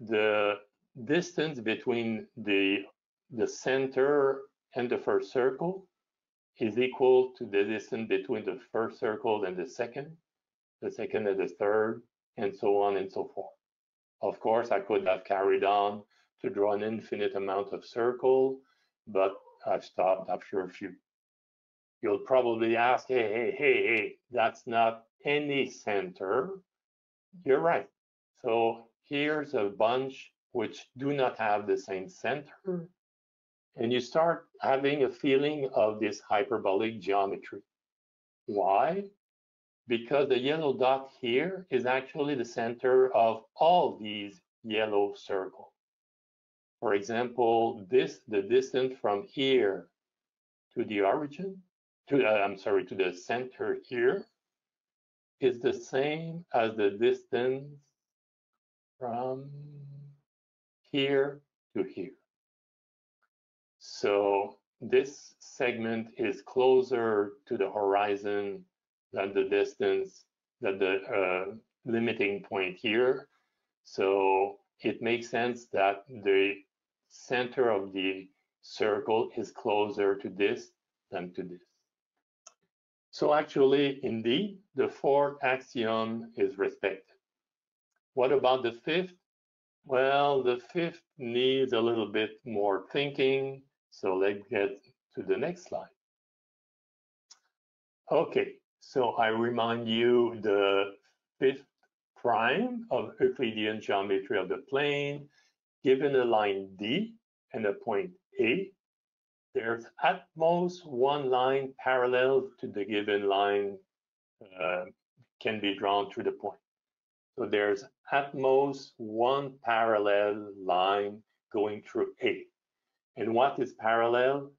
[SPEAKER 1] the distance between the, the center and the first circle is equal to the distance between the first circle and the second, the second and the third, and so on and so forth. Of course, I could have carried on to draw an infinite amount of circle, but I've stopped after a few. You'll probably ask, hey, hey, hey, hey, that's not any center. You're right. So here's a bunch which do not have the same center, hmm. And you start having a feeling of this hyperbolic geometry. Why? because the yellow dot here is actually the center of all these yellow circles. For example, this, the distance from here to the origin, to, uh, I'm sorry, to the center here, is the same as the distance from here to here. So this segment is closer to the horizon than the distance, than the uh, limiting point here. So it makes sense that the center of the circle is closer to this than to this. So actually, indeed, the fourth axiom is respected. What about the fifth? Well, the fifth needs a little bit more thinking. So let's get to the next slide. Okay, so I remind you the fifth prime of Euclidean geometry of the plane, given a line D and a point A, there's at most one line parallel to the given line uh, can be drawn through the point. So there's at most one parallel line going through A. And what is parallel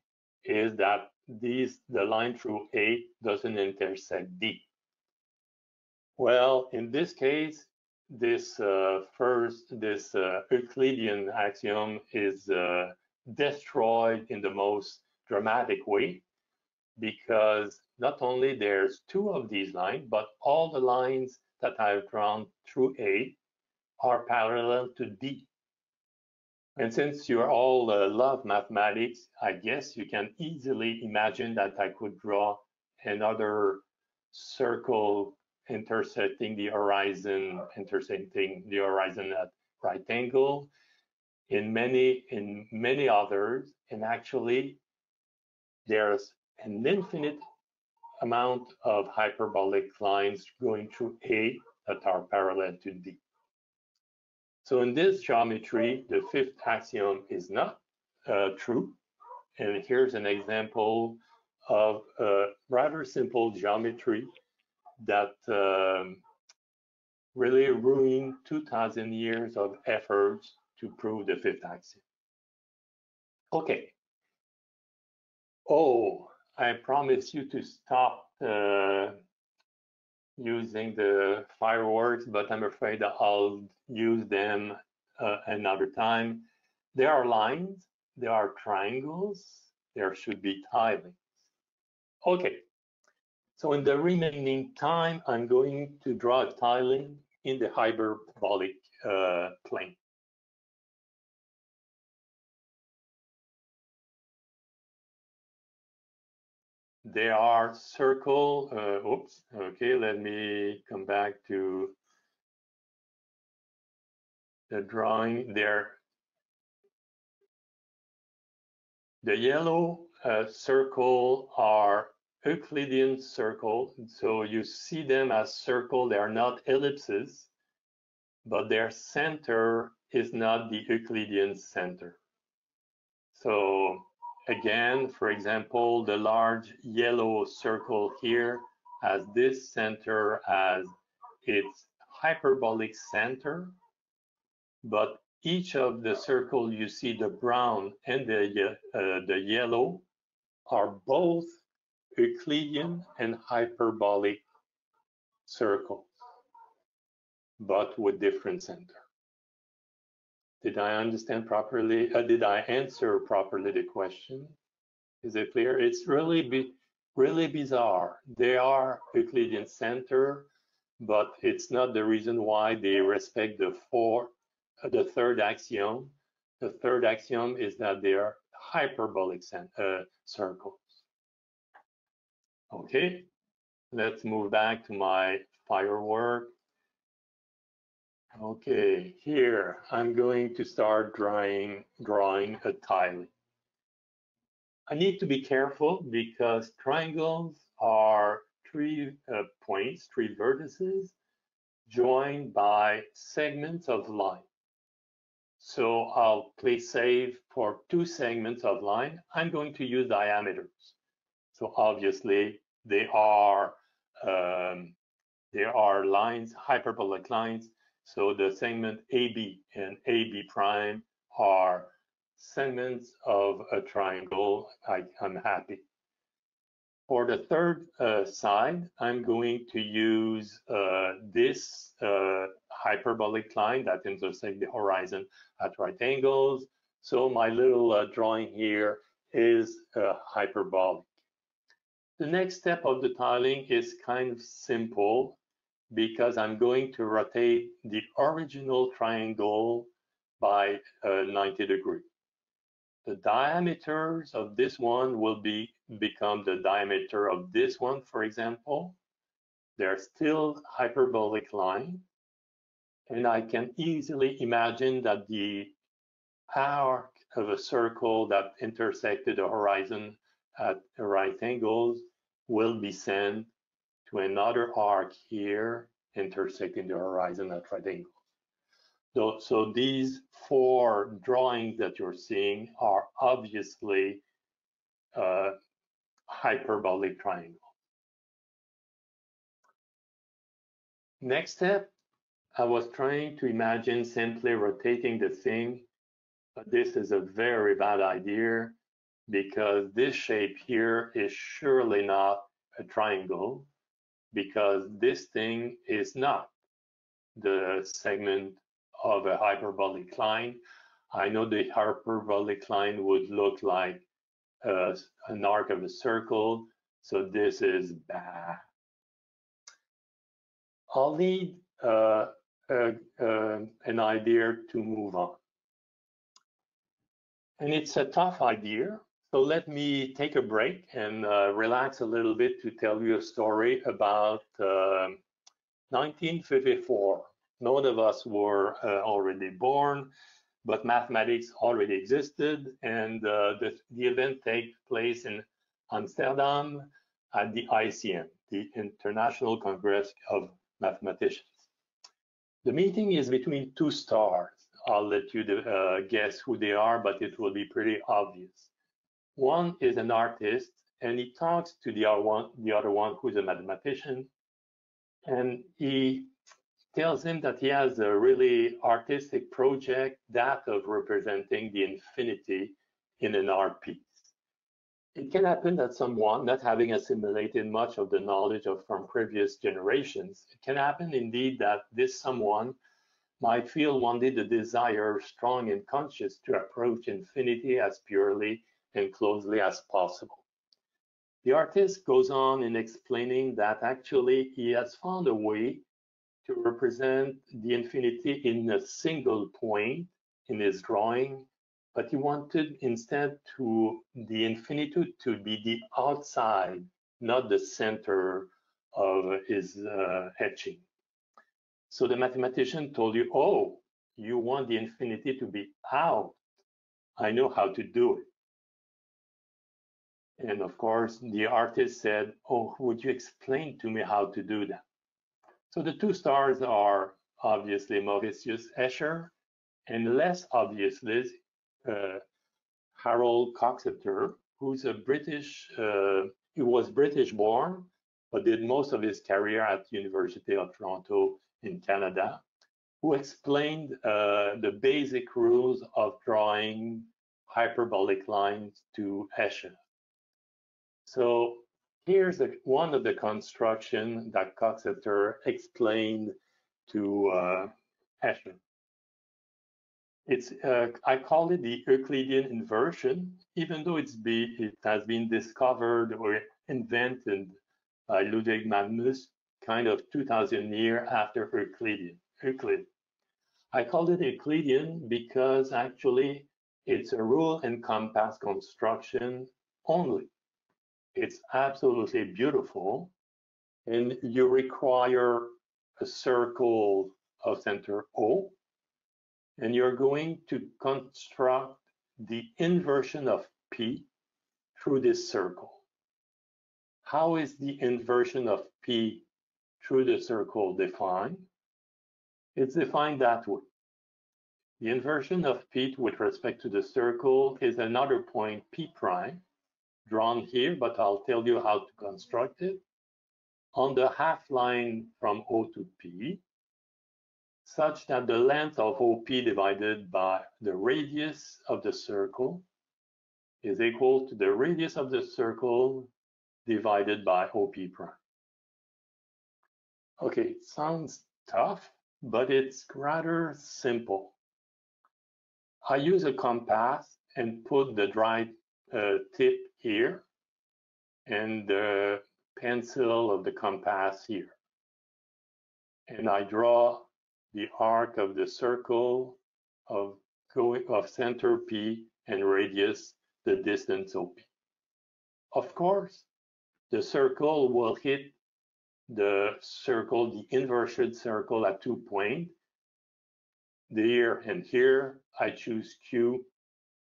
[SPEAKER 1] is that these the line through A doesn't intersect D. Well, in this case, this uh, first, this uh, Euclidean axiom is uh, destroyed in the most dramatic way because not only there's two of these lines, but all the lines that I've drawn through A are parallel to D. And since you all uh, love mathematics, I guess you can easily imagine that I could draw another circle intersecting the horizon, intersecting the horizon at right angle, in many in many others, and actually there's an infinite amount of hyperbolic lines going through A that are parallel to D. So in this geometry, the fifth axiom is not uh, true. And here's an example of a rather simple geometry that um, really ruined 2,000 years of efforts to prove the fifth axiom. Okay. Oh, I promise you to stop uh, using the fireworks, but I'm afraid I'll use them uh, another time. There are lines, there are triangles, there should be tilings. Okay, so in the remaining time, I'm going to draw a tiling in the hyperbolic uh, plane. There are circle, uh, oops, okay, let me come back to the drawing there. The yellow uh, circle are Euclidean circle. So you see them as circle, they are not ellipses, but their center is not the Euclidean center. So again, for example, the large yellow circle here has this center as its hyperbolic center, but each of the circle you see the brown and the, uh, the yellow are both Euclidean and hyperbolic circles, but with different center. Did I understand properly? Uh, did I answer properly the question? Is it clear? It's really be, really bizarre. They are Euclidean center, but it's not the reason why they respect the four, uh, the third axiom. The third axiom is that they are hyperbolic uh, circles. Okay, let's move back to my firework. Okay, here I'm going to start drawing, drawing a tiling. I need to be careful because triangles are three uh, points, three vertices joined by segments of line. So I'll play save for two segments of line. I'm going to use diameters. So obviously they are um, there are lines, hyperbolic lines. So the segment AB and AB prime are segments of a triangle. I, am happy. For the third uh, side, I'm going to use uh, this uh, hyperbolic line that intersects the horizon at right angles. So my little uh, drawing here is uh, hyperbolic. The next step of the tiling is kind of simple because I'm going to rotate the original triangle by uh, 90 degrees the diameters of this one will be become the diameter of this one, for example. They're still hyperbolic line. And I can easily imagine that the arc of a circle that intersected the horizon at right angles will be sent to another arc here intersecting the horizon at right angles. So, so these four drawings that you're seeing are obviously uh, hyperbolic triangle. Next step, I was trying to imagine simply rotating the thing, but this is a very bad idea because this shape here is surely not a triangle because this thing is not the segment of a hyperbolic line. I know the hyperbolic line would look like uh, an arc of a circle, so this is bad. I'll need uh, uh, an idea to move on. And it's a tough idea, so let me take a break and uh, relax a little bit to tell you a story about 1954. Um, None of us were uh, already born, but mathematics already existed, and uh, the, the event takes place in Amsterdam at the ICM, the International Congress of Mathematicians. The meeting is between two stars. I'll let you uh, guess who they are, but it will be pretty obvious. One is an artist, and he talks to the other one, the other one who's a mathematician, and he tells him that he has a really artistic project, that of representing the infinity in an art piece. It can happen that someone, not having assimilated much of the knowledge of from previous generations, it can happen indeed that this someone might feel one day the desire strong and conscious to approach infinity as purely and closely as possible. The artist goes on in explaining that actually he has found a way to represent the infinity in a single point in his drawing, but he wanted instead to the infinitude to be the outside, not the center of his uh, etching. So the mathematician told you, oh, you want the infinity to be out. I know how to do it. And of course, the artist said, oh, would you explain to me how to do that? So the two stars are obviously Maurits Escher and less obviously uh, Harold Coxeter, who's a British, uh, he was British born, but did most of his career at the University of Toronto in Canada, who explained uh, the basic rules of drawing hyperbolic lines to Escher. So Here's one of the construction that Coxeter explained to uh, Escher. It's, uh, I call it the Euclidean inversion, even though it's be, it has been discovered or invented by Ludwig Magnus kind of 2000 years after Euclidean, Euclid. I called it Euclidean because actually it's a rule and compass construction only. It's absolutely beautiful. And you require a circle of center O. And you're going to construct the inversion of P through this circle. How is the inversion of P through the circle defined? It's defined that way. The inversion of P with respect to the circle is another point P prime drawn here, but I'll tell you how to construct it. on the half line from O to P, such that the length of OP divided by the radius of the circle is equal to the radius of the circle divided by OP prime. Okay, it sounds tough, but it's rather simple. I use a compass and put the dry uh, tip here and the pencil of the compass here. And I draw the arc of the circle of going of center P and radius the distance OP. Of course, the circle will hit the circle, the inverted circle at two points. Here and here, I choose Q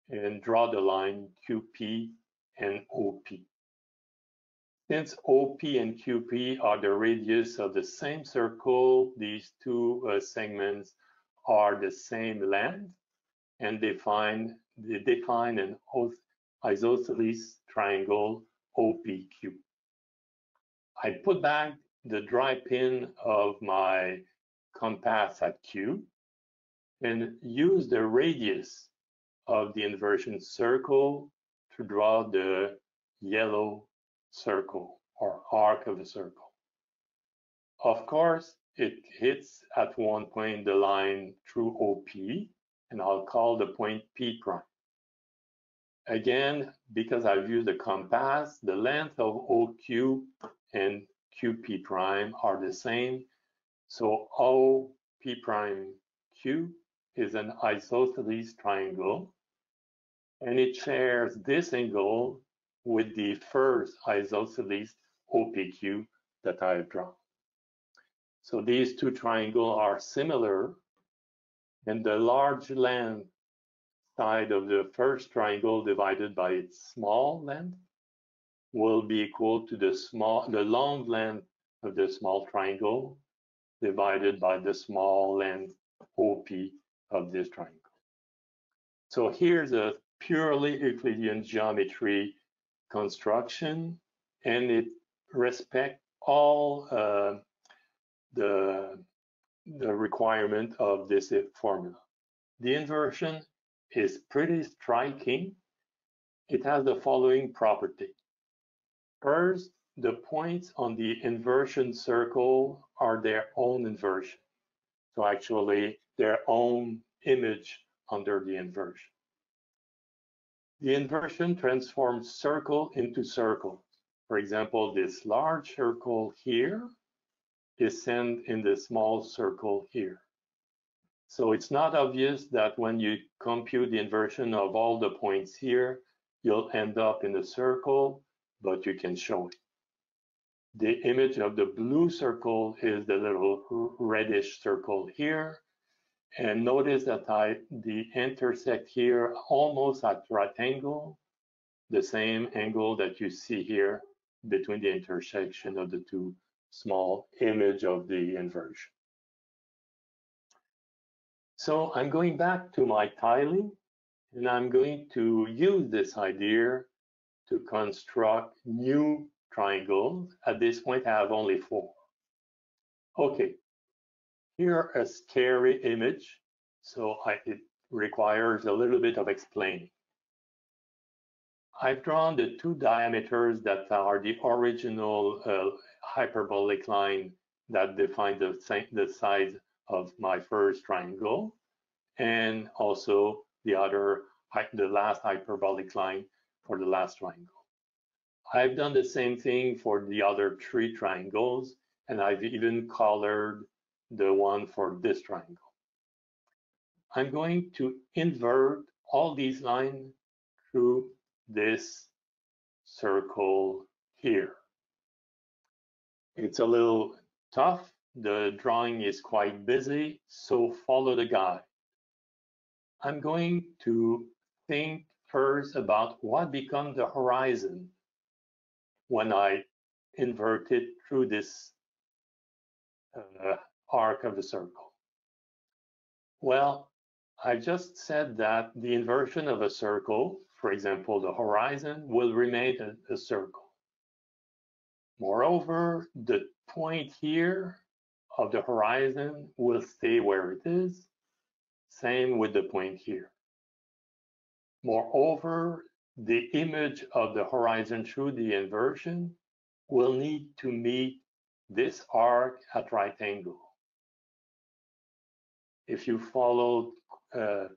[SPEAKER 1] and draw the line QP and OP. Since OP and QP are the radius of the same circle, these two uh, segments are the same length and define, they define an isosceles triangle OPQ. I put back the dry pin of my compass at Q and use the radius of the inversion circle to draw the yellow circle or arc of the circle. Of course, it hits at one point the line through OP, and I'll call the point P prime. Again, because I've used the compass, the length of OQ and QP prime are the same. So OP prime Q is an isosceles triangle, and it shares this angle with the first isosceles OPQ that I have drawn. So these two triangles are similar, and the large length side of the first triangle divided by its small length will be equal to the small, the long length of the small triangle divided by the small length OP of this triangle. So here's a purely Euclidean geometry construction and it respect all uh, the, the requirement of this formula. The inversion is pretty striking. It has the following property. First, the points on the inversion circle are their own inversion. So actually their own image under the inversion. The inversion transforms circle into circle. For example, this large circle here is sent in the small circle here. So it's not obvious that when you compute the inversion of all the points here, you'll end up in a circle, but you can show it. The image of the blue circle is the little reddish circle here. And notice that I the intersect here almost at right angle, the same angle that you see here between the intersection of the two small image of the inversion. So I'm going back to my tiling and I'm going to use this idea to construct new triangles. At this point, I have only four. Okay, here a scary image, so I, it requires a little bit of explaining. I've drawn the two diameters that are the original uh, hyperbolic line that define the, the size of my first triangle, and also the other, the last hyperbolic line for the last triangle. I've done the same thing for the other three triangles, and I've even colored the one for this triangle. I'm going to invert all these lines through this circle here. It's a little tough. The drawing is quite busy, so follow the guide. I'm going to think first about what becomes the horizon when I invert it through this uh, arc of the circle? Well, I just said that the inversion of a circle, for example, the horizon, will remain a, a circle. Moreover, the point here of the horizon will stay where it is. Same with the point here. Moreover, the image of the horizon through the inversion will need to meet this arc at right angle. If you follow uh,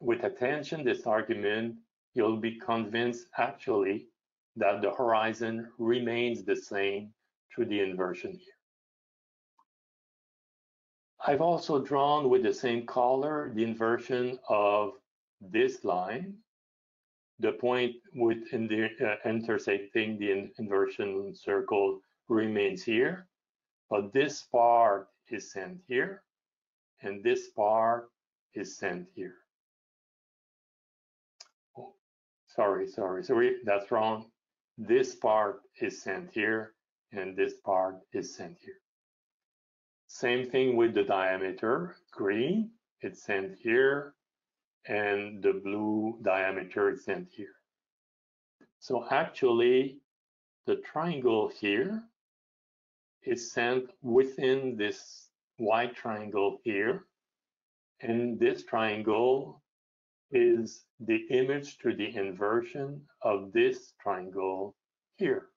[SPEAKER 1] with attention this argument, you'll be convinced actually that the horizon remains the same through the inversion here. I've also drawn with the same color the inversion of this line, the point within the uh, intersecting the in inversion circle remains here, but this part is sent here, and this part is sent here. Oh, sorry, sorry, sorry, that's wrong. This part is sent here, and this part is sent here. Same thing with the diameter, green, it's sent here, and the blue diameter is sent here. So actually, the triangle here is sent within this white triangle here, and this triangle is the image to the inversion of this triangle here.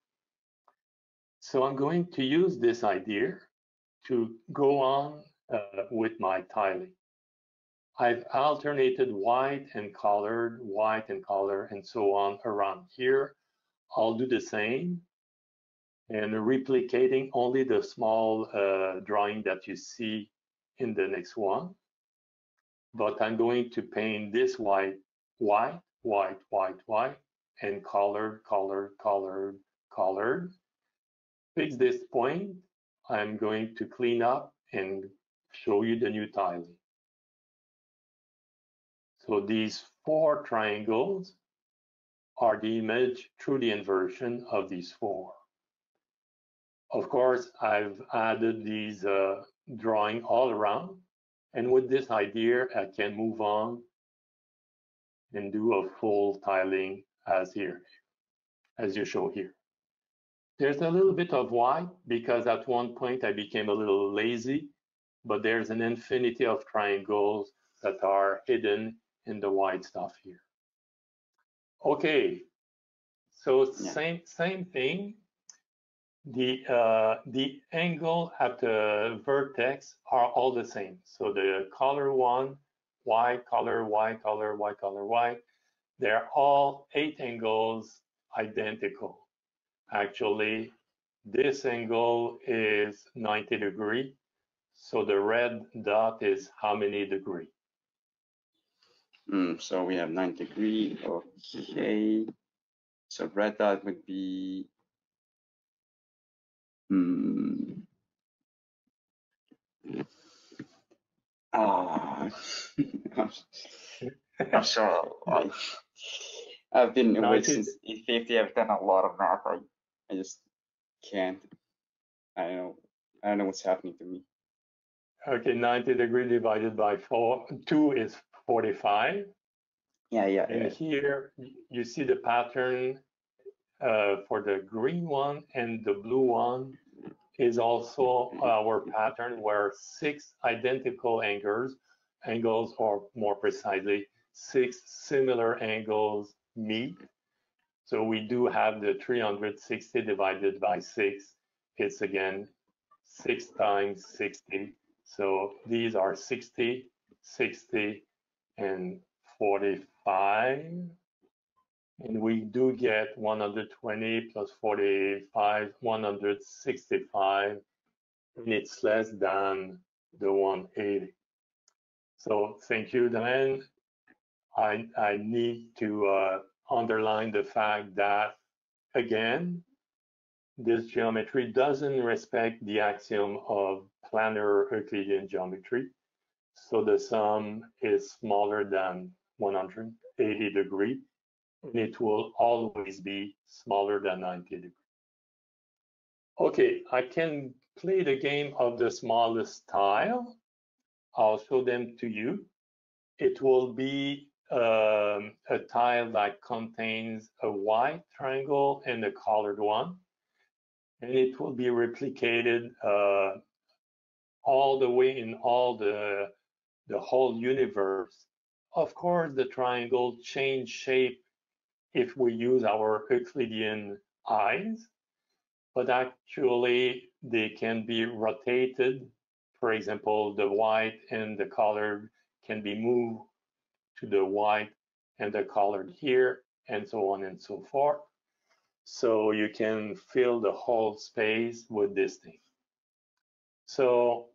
[SPEAKER 1] So I'm going to use this idea to go on uh, with my tiling. I've alternated white and colored, white and color, and so on around here. I'll do the same and replicating only the small uh, drawing that you see in the next one. But I'm going to paint this white, white, white, white, white, and colored, colored, colored, colored. Fix this point. I'm going to clean up and show you the new tiling. So these four triangles are the image through the inversion of these four. Of course, I've added these uh, drawing all around. And with this idea, I can move on and do a full tiling as here, as you show here. There's a little bit of white because at one point I became a little lazy, but there's an infinity of triangles that are hidden in the white stuff here. Okay, so yeah. same same thing. The uh, the angle at the vertex are all the same. So the color one, Y color, Y color, Y color, Y, they're all eight angles identical. Actually, this angle is 90 degree. So the red dot is how many degree?
[SPEAKER 2] Mm, so we have 9 degree, okay. So red dot would be, hmm. Ah, I'm sorry. I, I've been awake since 8.50. I've done a lot of math. I, I just can't. I don't know. I don't know what's happening to me.
[SPEAKER 1] Okay, 90 degree divided by four, two is 45.
[SPEAKER 2] Yeah, yeah.
[SPEAKER 1] And
[SPEAKER 2] yeah.
[SPEAKER 1] here you see the pattern Uh, for the green one and the blue one is also our pattern where six identical angles, angles or more precisely, six similar angles meet. So we do have the 360 divided by six. It's again, six times 60. So these are 60, 60, and 45. And we do get 120 plus 45, 165, and it's less than the 180. So thank you, Dan. I, I need to uh, underline the fact that, again, this geometry doesn't respect the axiom of planar Euclidean geometry. So the sum is smaller than 180 degree, and it will always be smaller than 90 degrees. Okay, I can play the game of the smallest tile. I'll show them to you. It will be um, a tile that contains a white triangle and a colored one. and it will be replicated uh, all the way in all the, the whole universe. Of course, the triangle change shape if we use our Euclidean eyes, but actually they can be rotated. For example, the white and the colored can be moved to the white and the colored here, and so on and so forth. So you can fill the whole space with this thing. So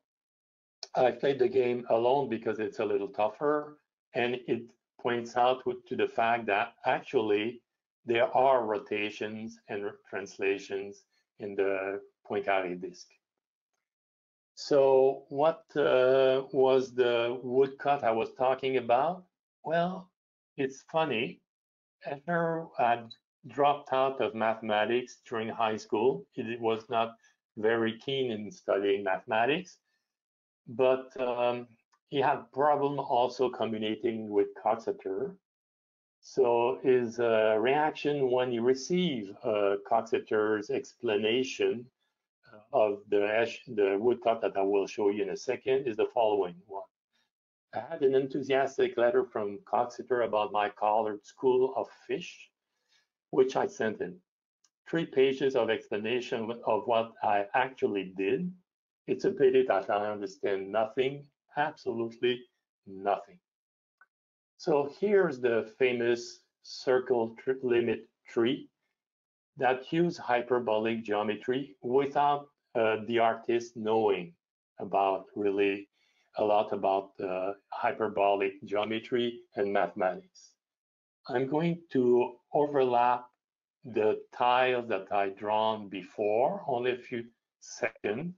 [SPEAKER 1] I played the game alone because it's a little tougher, and it points out to the fact that actually there are rotations and translations in the Poincaré disk. So what uh, was the woodcut I was talking about? Well, it's funny. Escher had dropped out of mathematics during high school. He was not very keen in studying mathematics, but um, he had problem also communicating with Coxeter. So his uh, reaction when he received uh, Coxeter's explanation of the, the woodcut that I will show you in a second is the following one. I had an enthusiastic letter from Coxeter about my colored school of fish, which I sent him. Three pages of explanation of what I actually did. It's a pity that I understand nothing, absolutely nothing. So here's the famous Circle Limit III that use hyperbolic geometry without uh, the artist knowing about really a lot about uh, hyperbolic geometry and mathematics. I'm going to overlap the tiles that I drawn before, only a few seconds,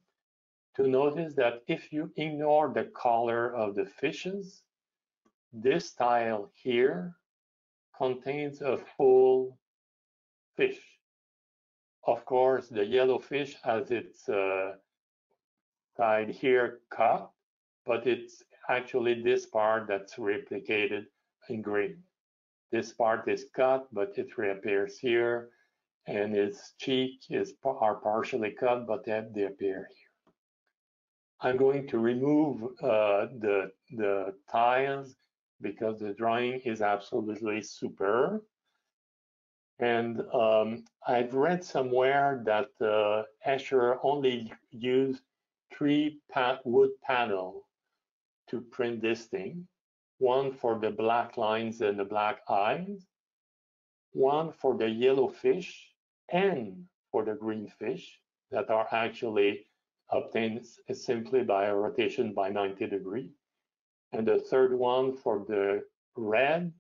[SPEAKER 1] to notice that if you ignore the color of the fishes, this tile here contains a full fish. Of course, the yellow fish has its uh, side here cut, but it's actually this part that's replicated in green. This part is cut, but it reappears here, and its cheek is are partially cut, but they appear here. I'm going to remove uh, the, the tiles because the drawing is absolutely superb. And um, I've read somewhere that uh, Escher only used three wood panel to print this thing. One for the black lines and the black eyes, one for the yellow fish, and for the green fish that are actually obtained simply by a rotation by 90 degree. And the third one for the red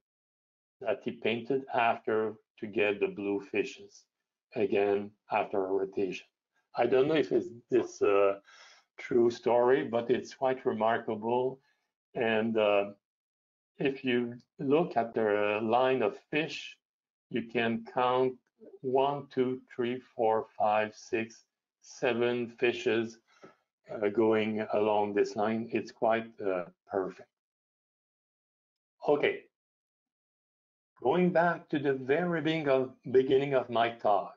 [SPEAKER 1] that he painted after to get the blue fishes again after a rotation. I don't know if it's this uh, true story, but it's quite remarkable. And uh, if you look at the line of fish, you can count one, two, three, four, five, six, seven fishes uh, going along this line. It's quite uh, perfect. Okay, Going back to the very beginning of, my talk,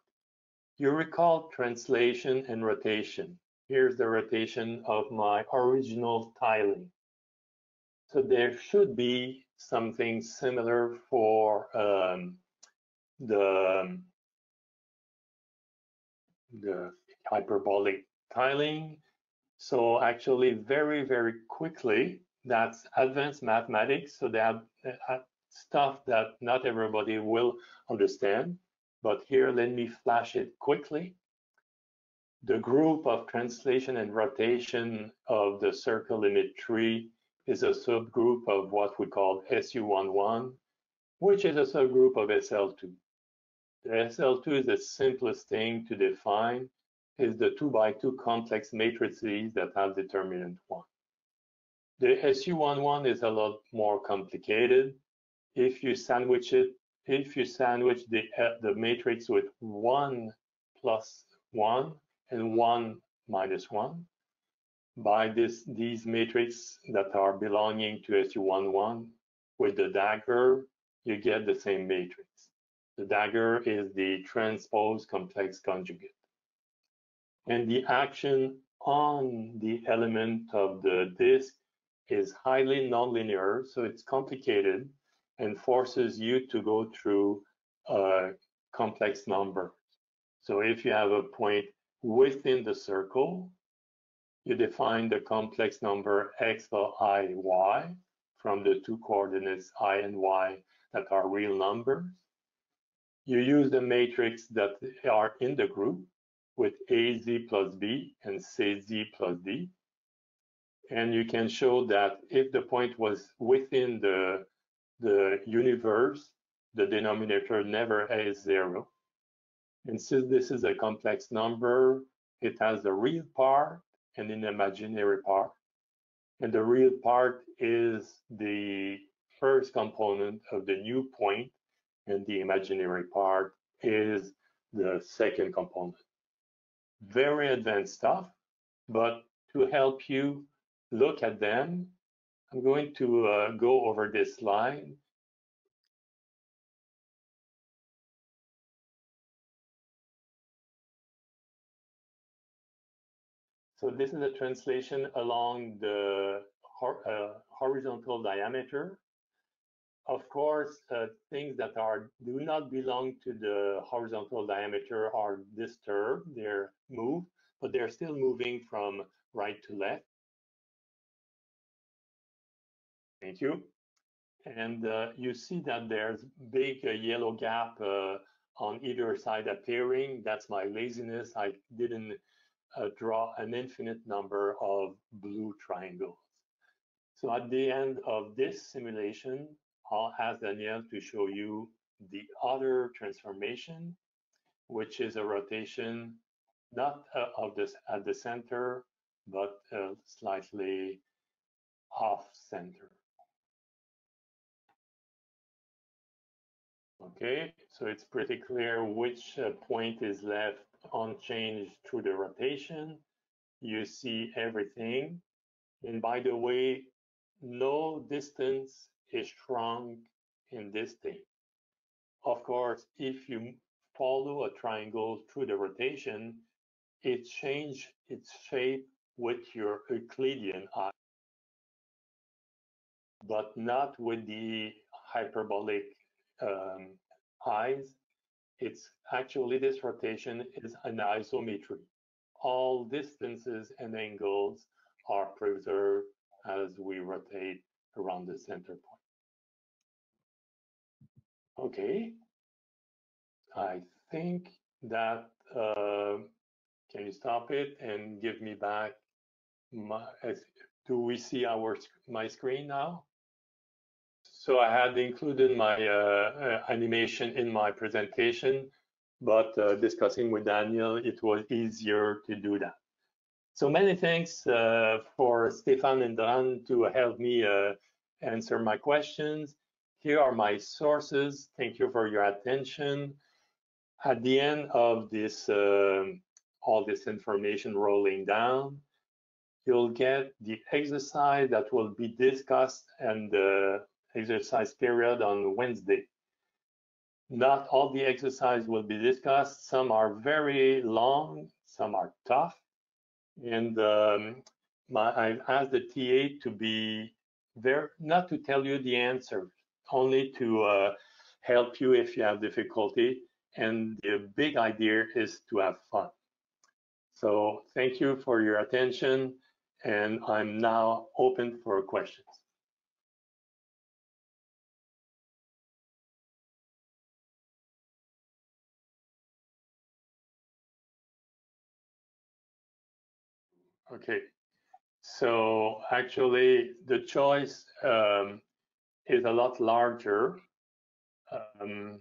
[SPEAKER 1] you recall translation and rotation. Here's the rotation of my original tiling. So there should be something similar for um, the, the hyperbolic tiling. So actually very, very quickly, that's advanced mathematics. So they have, stuff that not everybody will understand, but here let me flash it quickly. The group of translation and rotation of the Circle Limit III is a subgroup of what we call SU11, which is a subgroup of SL2. The SL2 is the simplest thing to define, is the two by two complex matrices that have determinant one. The SU11 is a lot more complicated if you sandwich it, if you sandwich the, uh, the matrix with one plus one and one minus one, by this, these matrices that are belonging to SU11 with the dagger, you get the same matrix. The dagger is the transpose complex conjugate. And the action on the element of the disk is highly nonlinear, so it's complicated and forces you to go through uh, complex numbers. So if you have a point within the circle, you define the complex number x or i, y from the two coordinates i and y that are real numbers. You use the matrix that are in the group with az plus b and cz plus d. And you can show that if the point was within the, the universe, the denominator never is zero. And since this is a complex number, it has a real part and an imaginary part. And the real part is the first component of the new point, and the imaginary part is the second component. Very advanced stuff, but to help you look at them, I'm going to uh, go over this slide So this is a translation along the hor uh, horizontal diameter. Of course, uh, things that are do not belong to the horizontal diameter are disturbed, they're moved, but they're still moving from right to left. Thank you. And uh, you see that there's big uh, yellow gap uh, on either side appearing. That's my laziness. I didn't uh, draw an infinite number of blue triangles. So at the end of this simulation, I'll ask Daniel to show you the other transformation, which is a rotation not uh, of this at the center, but uh, slightly off center. Okay, so it's pretty clear which uh, point is left unchanged through the rotation. You see everything. And by the way, no distance is shrunk in this thing. Of course, if you follow a triangle through the rotation, it changes its shape with your Euclidean eye, but not with the hyperbolic um, eyes it's actually this rotation is an isometry. All distances and angles are preserved as we rotate around the center point. Okay, I think that, uh, can you stop it and give me back my, do we see our my screen now? So I had included my uh, uh, animation in my presentation, but uh, discussing with Daniel, it was easier to do that. So many thanks uh, for Stefan and Dan to help me uh, answer my questions. Here are my sources. Thank you for your attention. At the end of this, um, all this information rolling down, you'll get the exercise that will be discussed and the exercise period on Wednesday. Not all the exercise will be discussed. Some are very long, some are tough. And um, my, I've asked the TA to be there, not to tell you the answer, only to uh, help you if you have difficulty. And the big idea is to have fun. So thank you for your attention. And I'm now open for questions. Okay, so actually the choice um, is a lot larger. Um,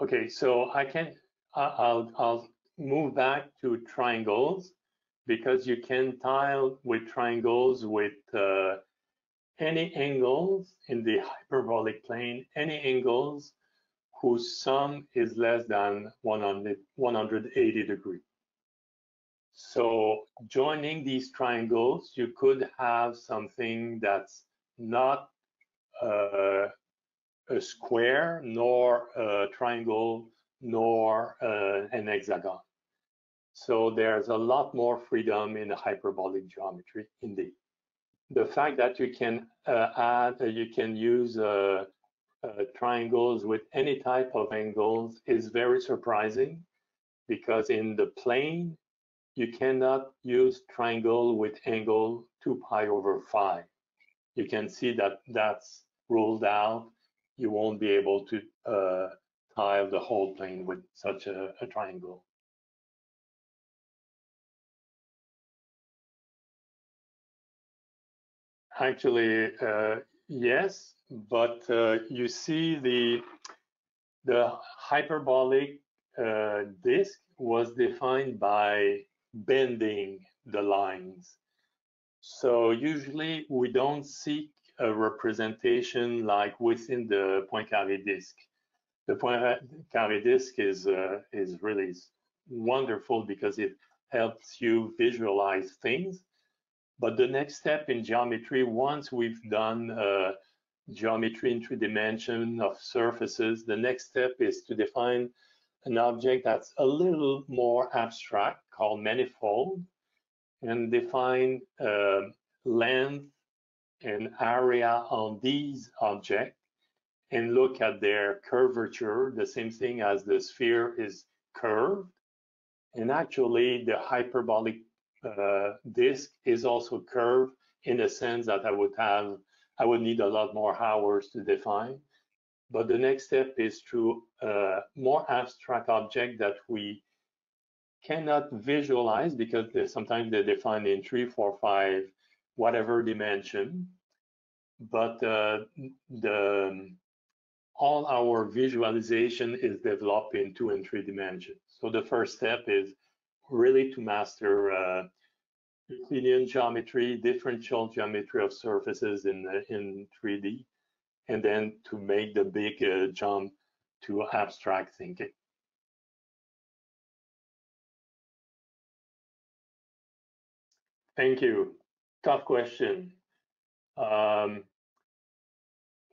[SPEAKER 1] okay, so I can, I'll, I'll move back to triangles because you can tile with triangles with uh, any angles in the hyperbolic plane, any angles whose sum is less than 100, 180 degrees. So joining these triangles, you could have something that's not uh, a square, nor a triangle, nor uh, an hexagon. So there's a lot more freedom in the hyperbolic geometry indeed. The fact that you can uh, add, uh, you can use uh, uh, triangles with any type of angles is very surprising because in the plane, you cannot use triangle with angle 2 pi over 5. You can see that that's ruled out. You won't be able to uh, tile the whole plane with such a, a triangle. Actually, uh, yes, but uh, you see the the hyperbolic uh, disk was defined by bending the lines. So usually we don't seek a representation like within the Poincaré disk. The Poincaré disk is uh, is really wonderful because it helps you visualize things. But the next step in geometry, once we've done uh, geometry in three dimensions of surfaces, the next step is to define an object that's a little more abstract called manifold and define uh, length and area on these objects and look at their curvature, the same thing as the sphere is curved. And actually, the hyperbolic uh, disk is also curved in the sense that I would have, I would need a lot more hours to define. But the next step is to uh, more abstract object that we cannot visualize because they, sometimes they're defined in three, four, five, whatever dimension. But uh, the all our visualization is developed in two and three dimensions. So the first step is really to master uh, Euclidean geometry, differential geometry of surfaces in in 3D, and then to make the big uh, jump to abstract thinking. Thank you. Tough question. Um,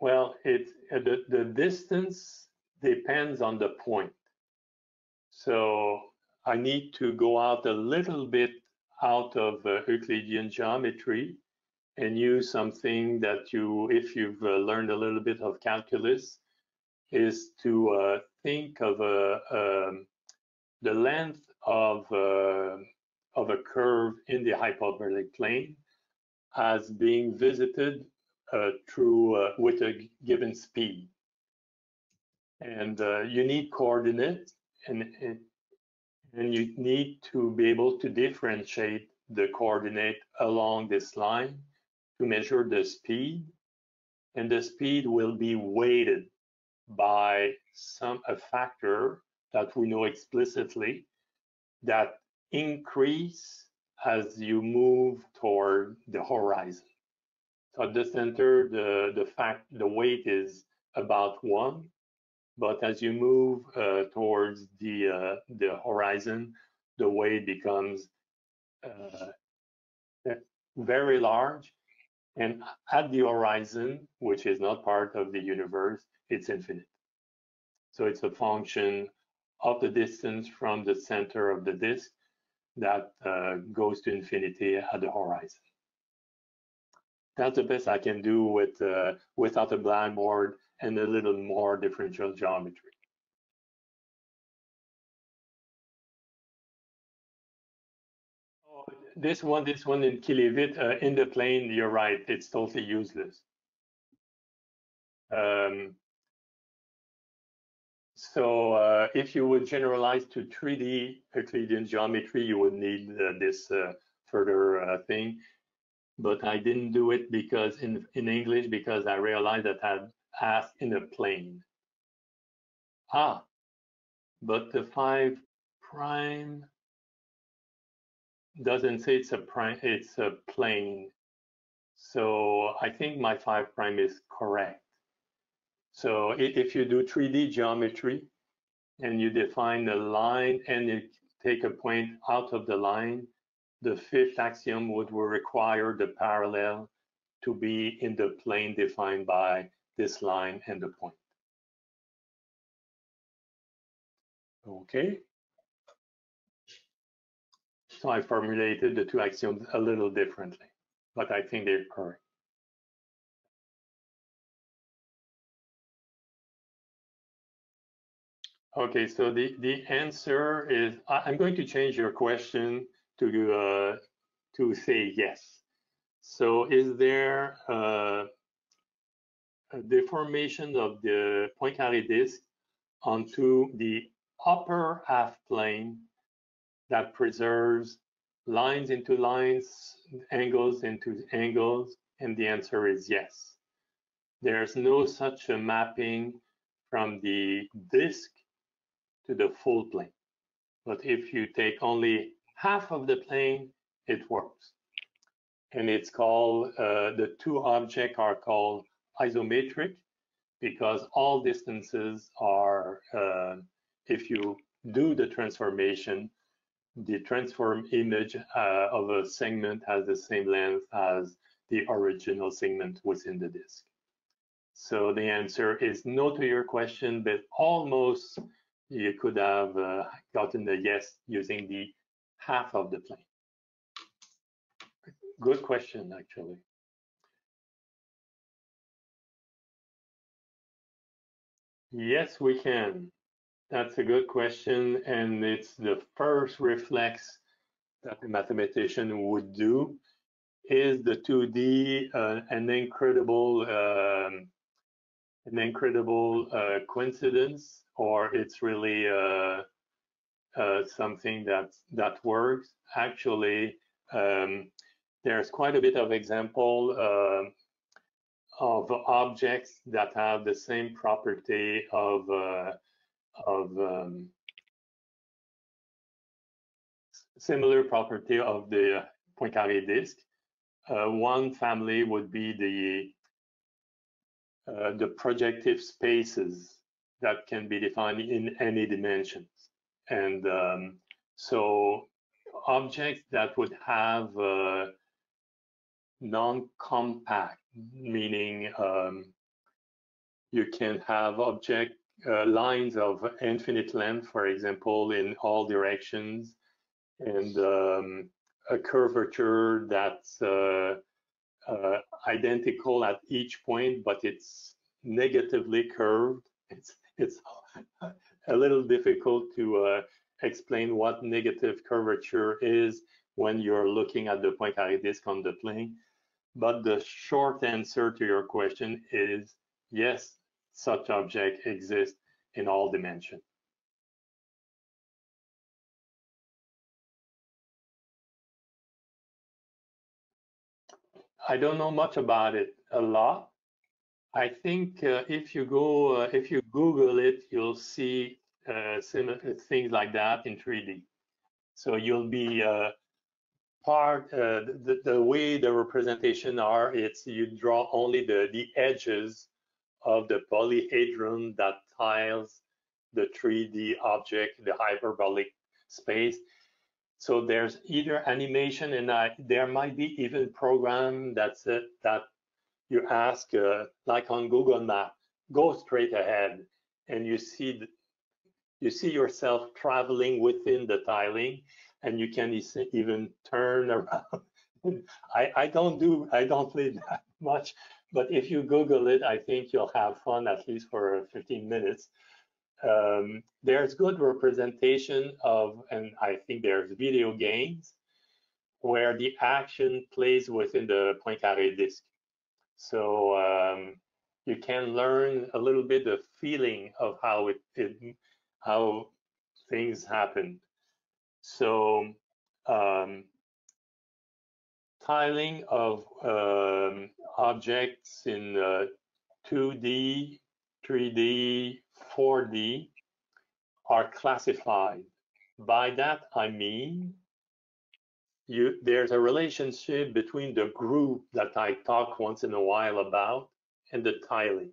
[SPEAKER 1] well, it uh, the, the distance depends on the point. So I need to go out a little bit out of uh, Euclidean geometry and use something that you, if you've uh, learned a little bit of calculus, is to uh, think of um, the length of uh, of a curve in the hyperbolic plane as being visited uh, through uh, with a given speed. And uh, you need coordinates and, and you need to be able to differentiate the coordinate along this line to measure the speed. And the speed will be weighted by some a factor that we know explicitly that increase as you move toward the horizon. So at the center, the, the fact, the weight is about one, but as you move uh, towards the, uh, the horizon, the weight becomes uh, very large. And at the horizon, which is not part of the universe, it's infinite. So it's a function of the distance from the center of the disk that uh, goes to infinity at the horizon. That's the best I can do with uh, without a blackboard and a little more differential geometry. Oh, this one, this one in Quille-Vite, uh, in the plane, you're right, it's totally useless. Um, so uh, if you would generalize to 3D Euclidean geometry, you would need uh, this uh, further uh, thing. But I didn't do it because in, in English because I realized that I'd asked in a plane. Ah, but the five prime doesn't say it's a prime, it's a plane. So I think my five prime is correct. So if you do 3D geometry and you define a line and you take a point out of the line, the fifth axiom would require the parallel to be in the plane defined by this line and the point. Okay. So I formulated the two axioms a little differently, but I think they're correct. Okay, so the, the answer is, I'm going to change your question to, uh, to say yes. So is there uh, a deformation of the Poincaré disk onto the upper half plane that preserves lines into lines, angles into angles? And the answer is yes. There's no such a mapping from the disk to the full plane. But if you take only half of the plane, it works. And it's called, uh, the two objects are called isometric because all distances are, uh, if you do the transformation, the transform image uh, of a segment has the same length as the original segment within the disk. So the answer is no to your question, but almost you could have uh, gotten the yes using the half of the plane. Good question, actually. Yes, we can. That's a good question, and it's the first reflex that the mathematician would do. Is the 2D uh, an incredible, um, an incredible uh, coincidence? or it's really uh, uh, something that that works. Actually, um, there's quite a bit of example uh, of objects that have the same property of uh, of um, similar property of the Poincaré disk. Uh, one family would be the uh, the projective spaces that can be defined in any dimensions. And um, so objects that would have uh, non-compact, meaning um, you can have object uh, lines of infinite length, for example, in all directions, and um, a curvature that's uh, identical at each point, but it's negatively curved. It's it's a little difficult to uh, explain what negative curvature is when you're looking at the Poincaré disk on the plane. But the short answer to your question is yes, such object exists in all dimensions. I don't know much about it a lot, I think uh, if you go, uh, if you Google it, you'll see uh, similar things like that in 3D. So you'll be uh, part, uh, the, the way the representation are, it's you draw only the, the edges of the polyhedron that tiles the 3D object, the hyperbolic space. So there's either animation and I, there might be even program that's it, that you ask, uh, like on Google Map, go straight ahead, and you see the, you see yourself traveling within the tiling, and you can even turn around. I, I don't do I don't play that much, but if you Google it, I think you'll have fun at least for 15 minutes. Um, there's good representation of, and I think there's video games where the action plays within the Poincaré disk. So um, you can learn a little bit the feeling of how it, it how things happen. So um, tiling of um, objects in uh, 2D, 3D, 4D are classified. By that I mean you, there's a relationship between the group that I talk once in a while about and the tiling.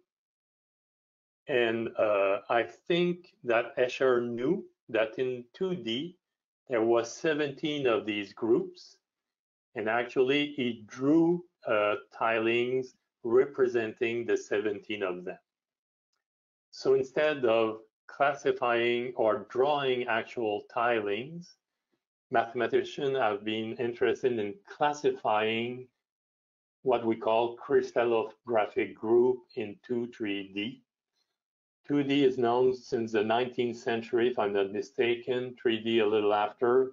[SPEAKER 1] And uh, I think that Escher knew that in 2D, there was 17 of these groups. And actually, he drew uh, tilings representing the 17 of them. So instead of classifying or drawing actual tilings, mathematicians have been interested in classifying what we call crystallographic group into 3D. 2D is known since the 19th century, if I'm not mistaken, 3D a little after,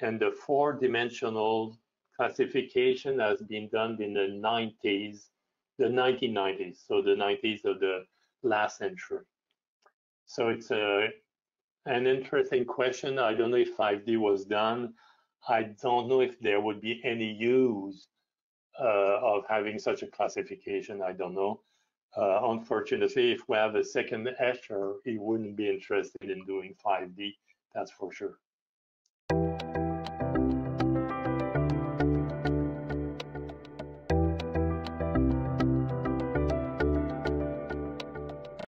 [SPEAKER 1] and the four-dimensional classification has been done in the 90s, the 1990s, so the 90s of the last century. So it's a an interesting question. I don't know if 5D was done. I don't know if there would be any use uh, of having such a classification. I don't know. Uh, unfortunately, if we have a second Escher, he wouldn't be interested in doing 5D. That's for sure.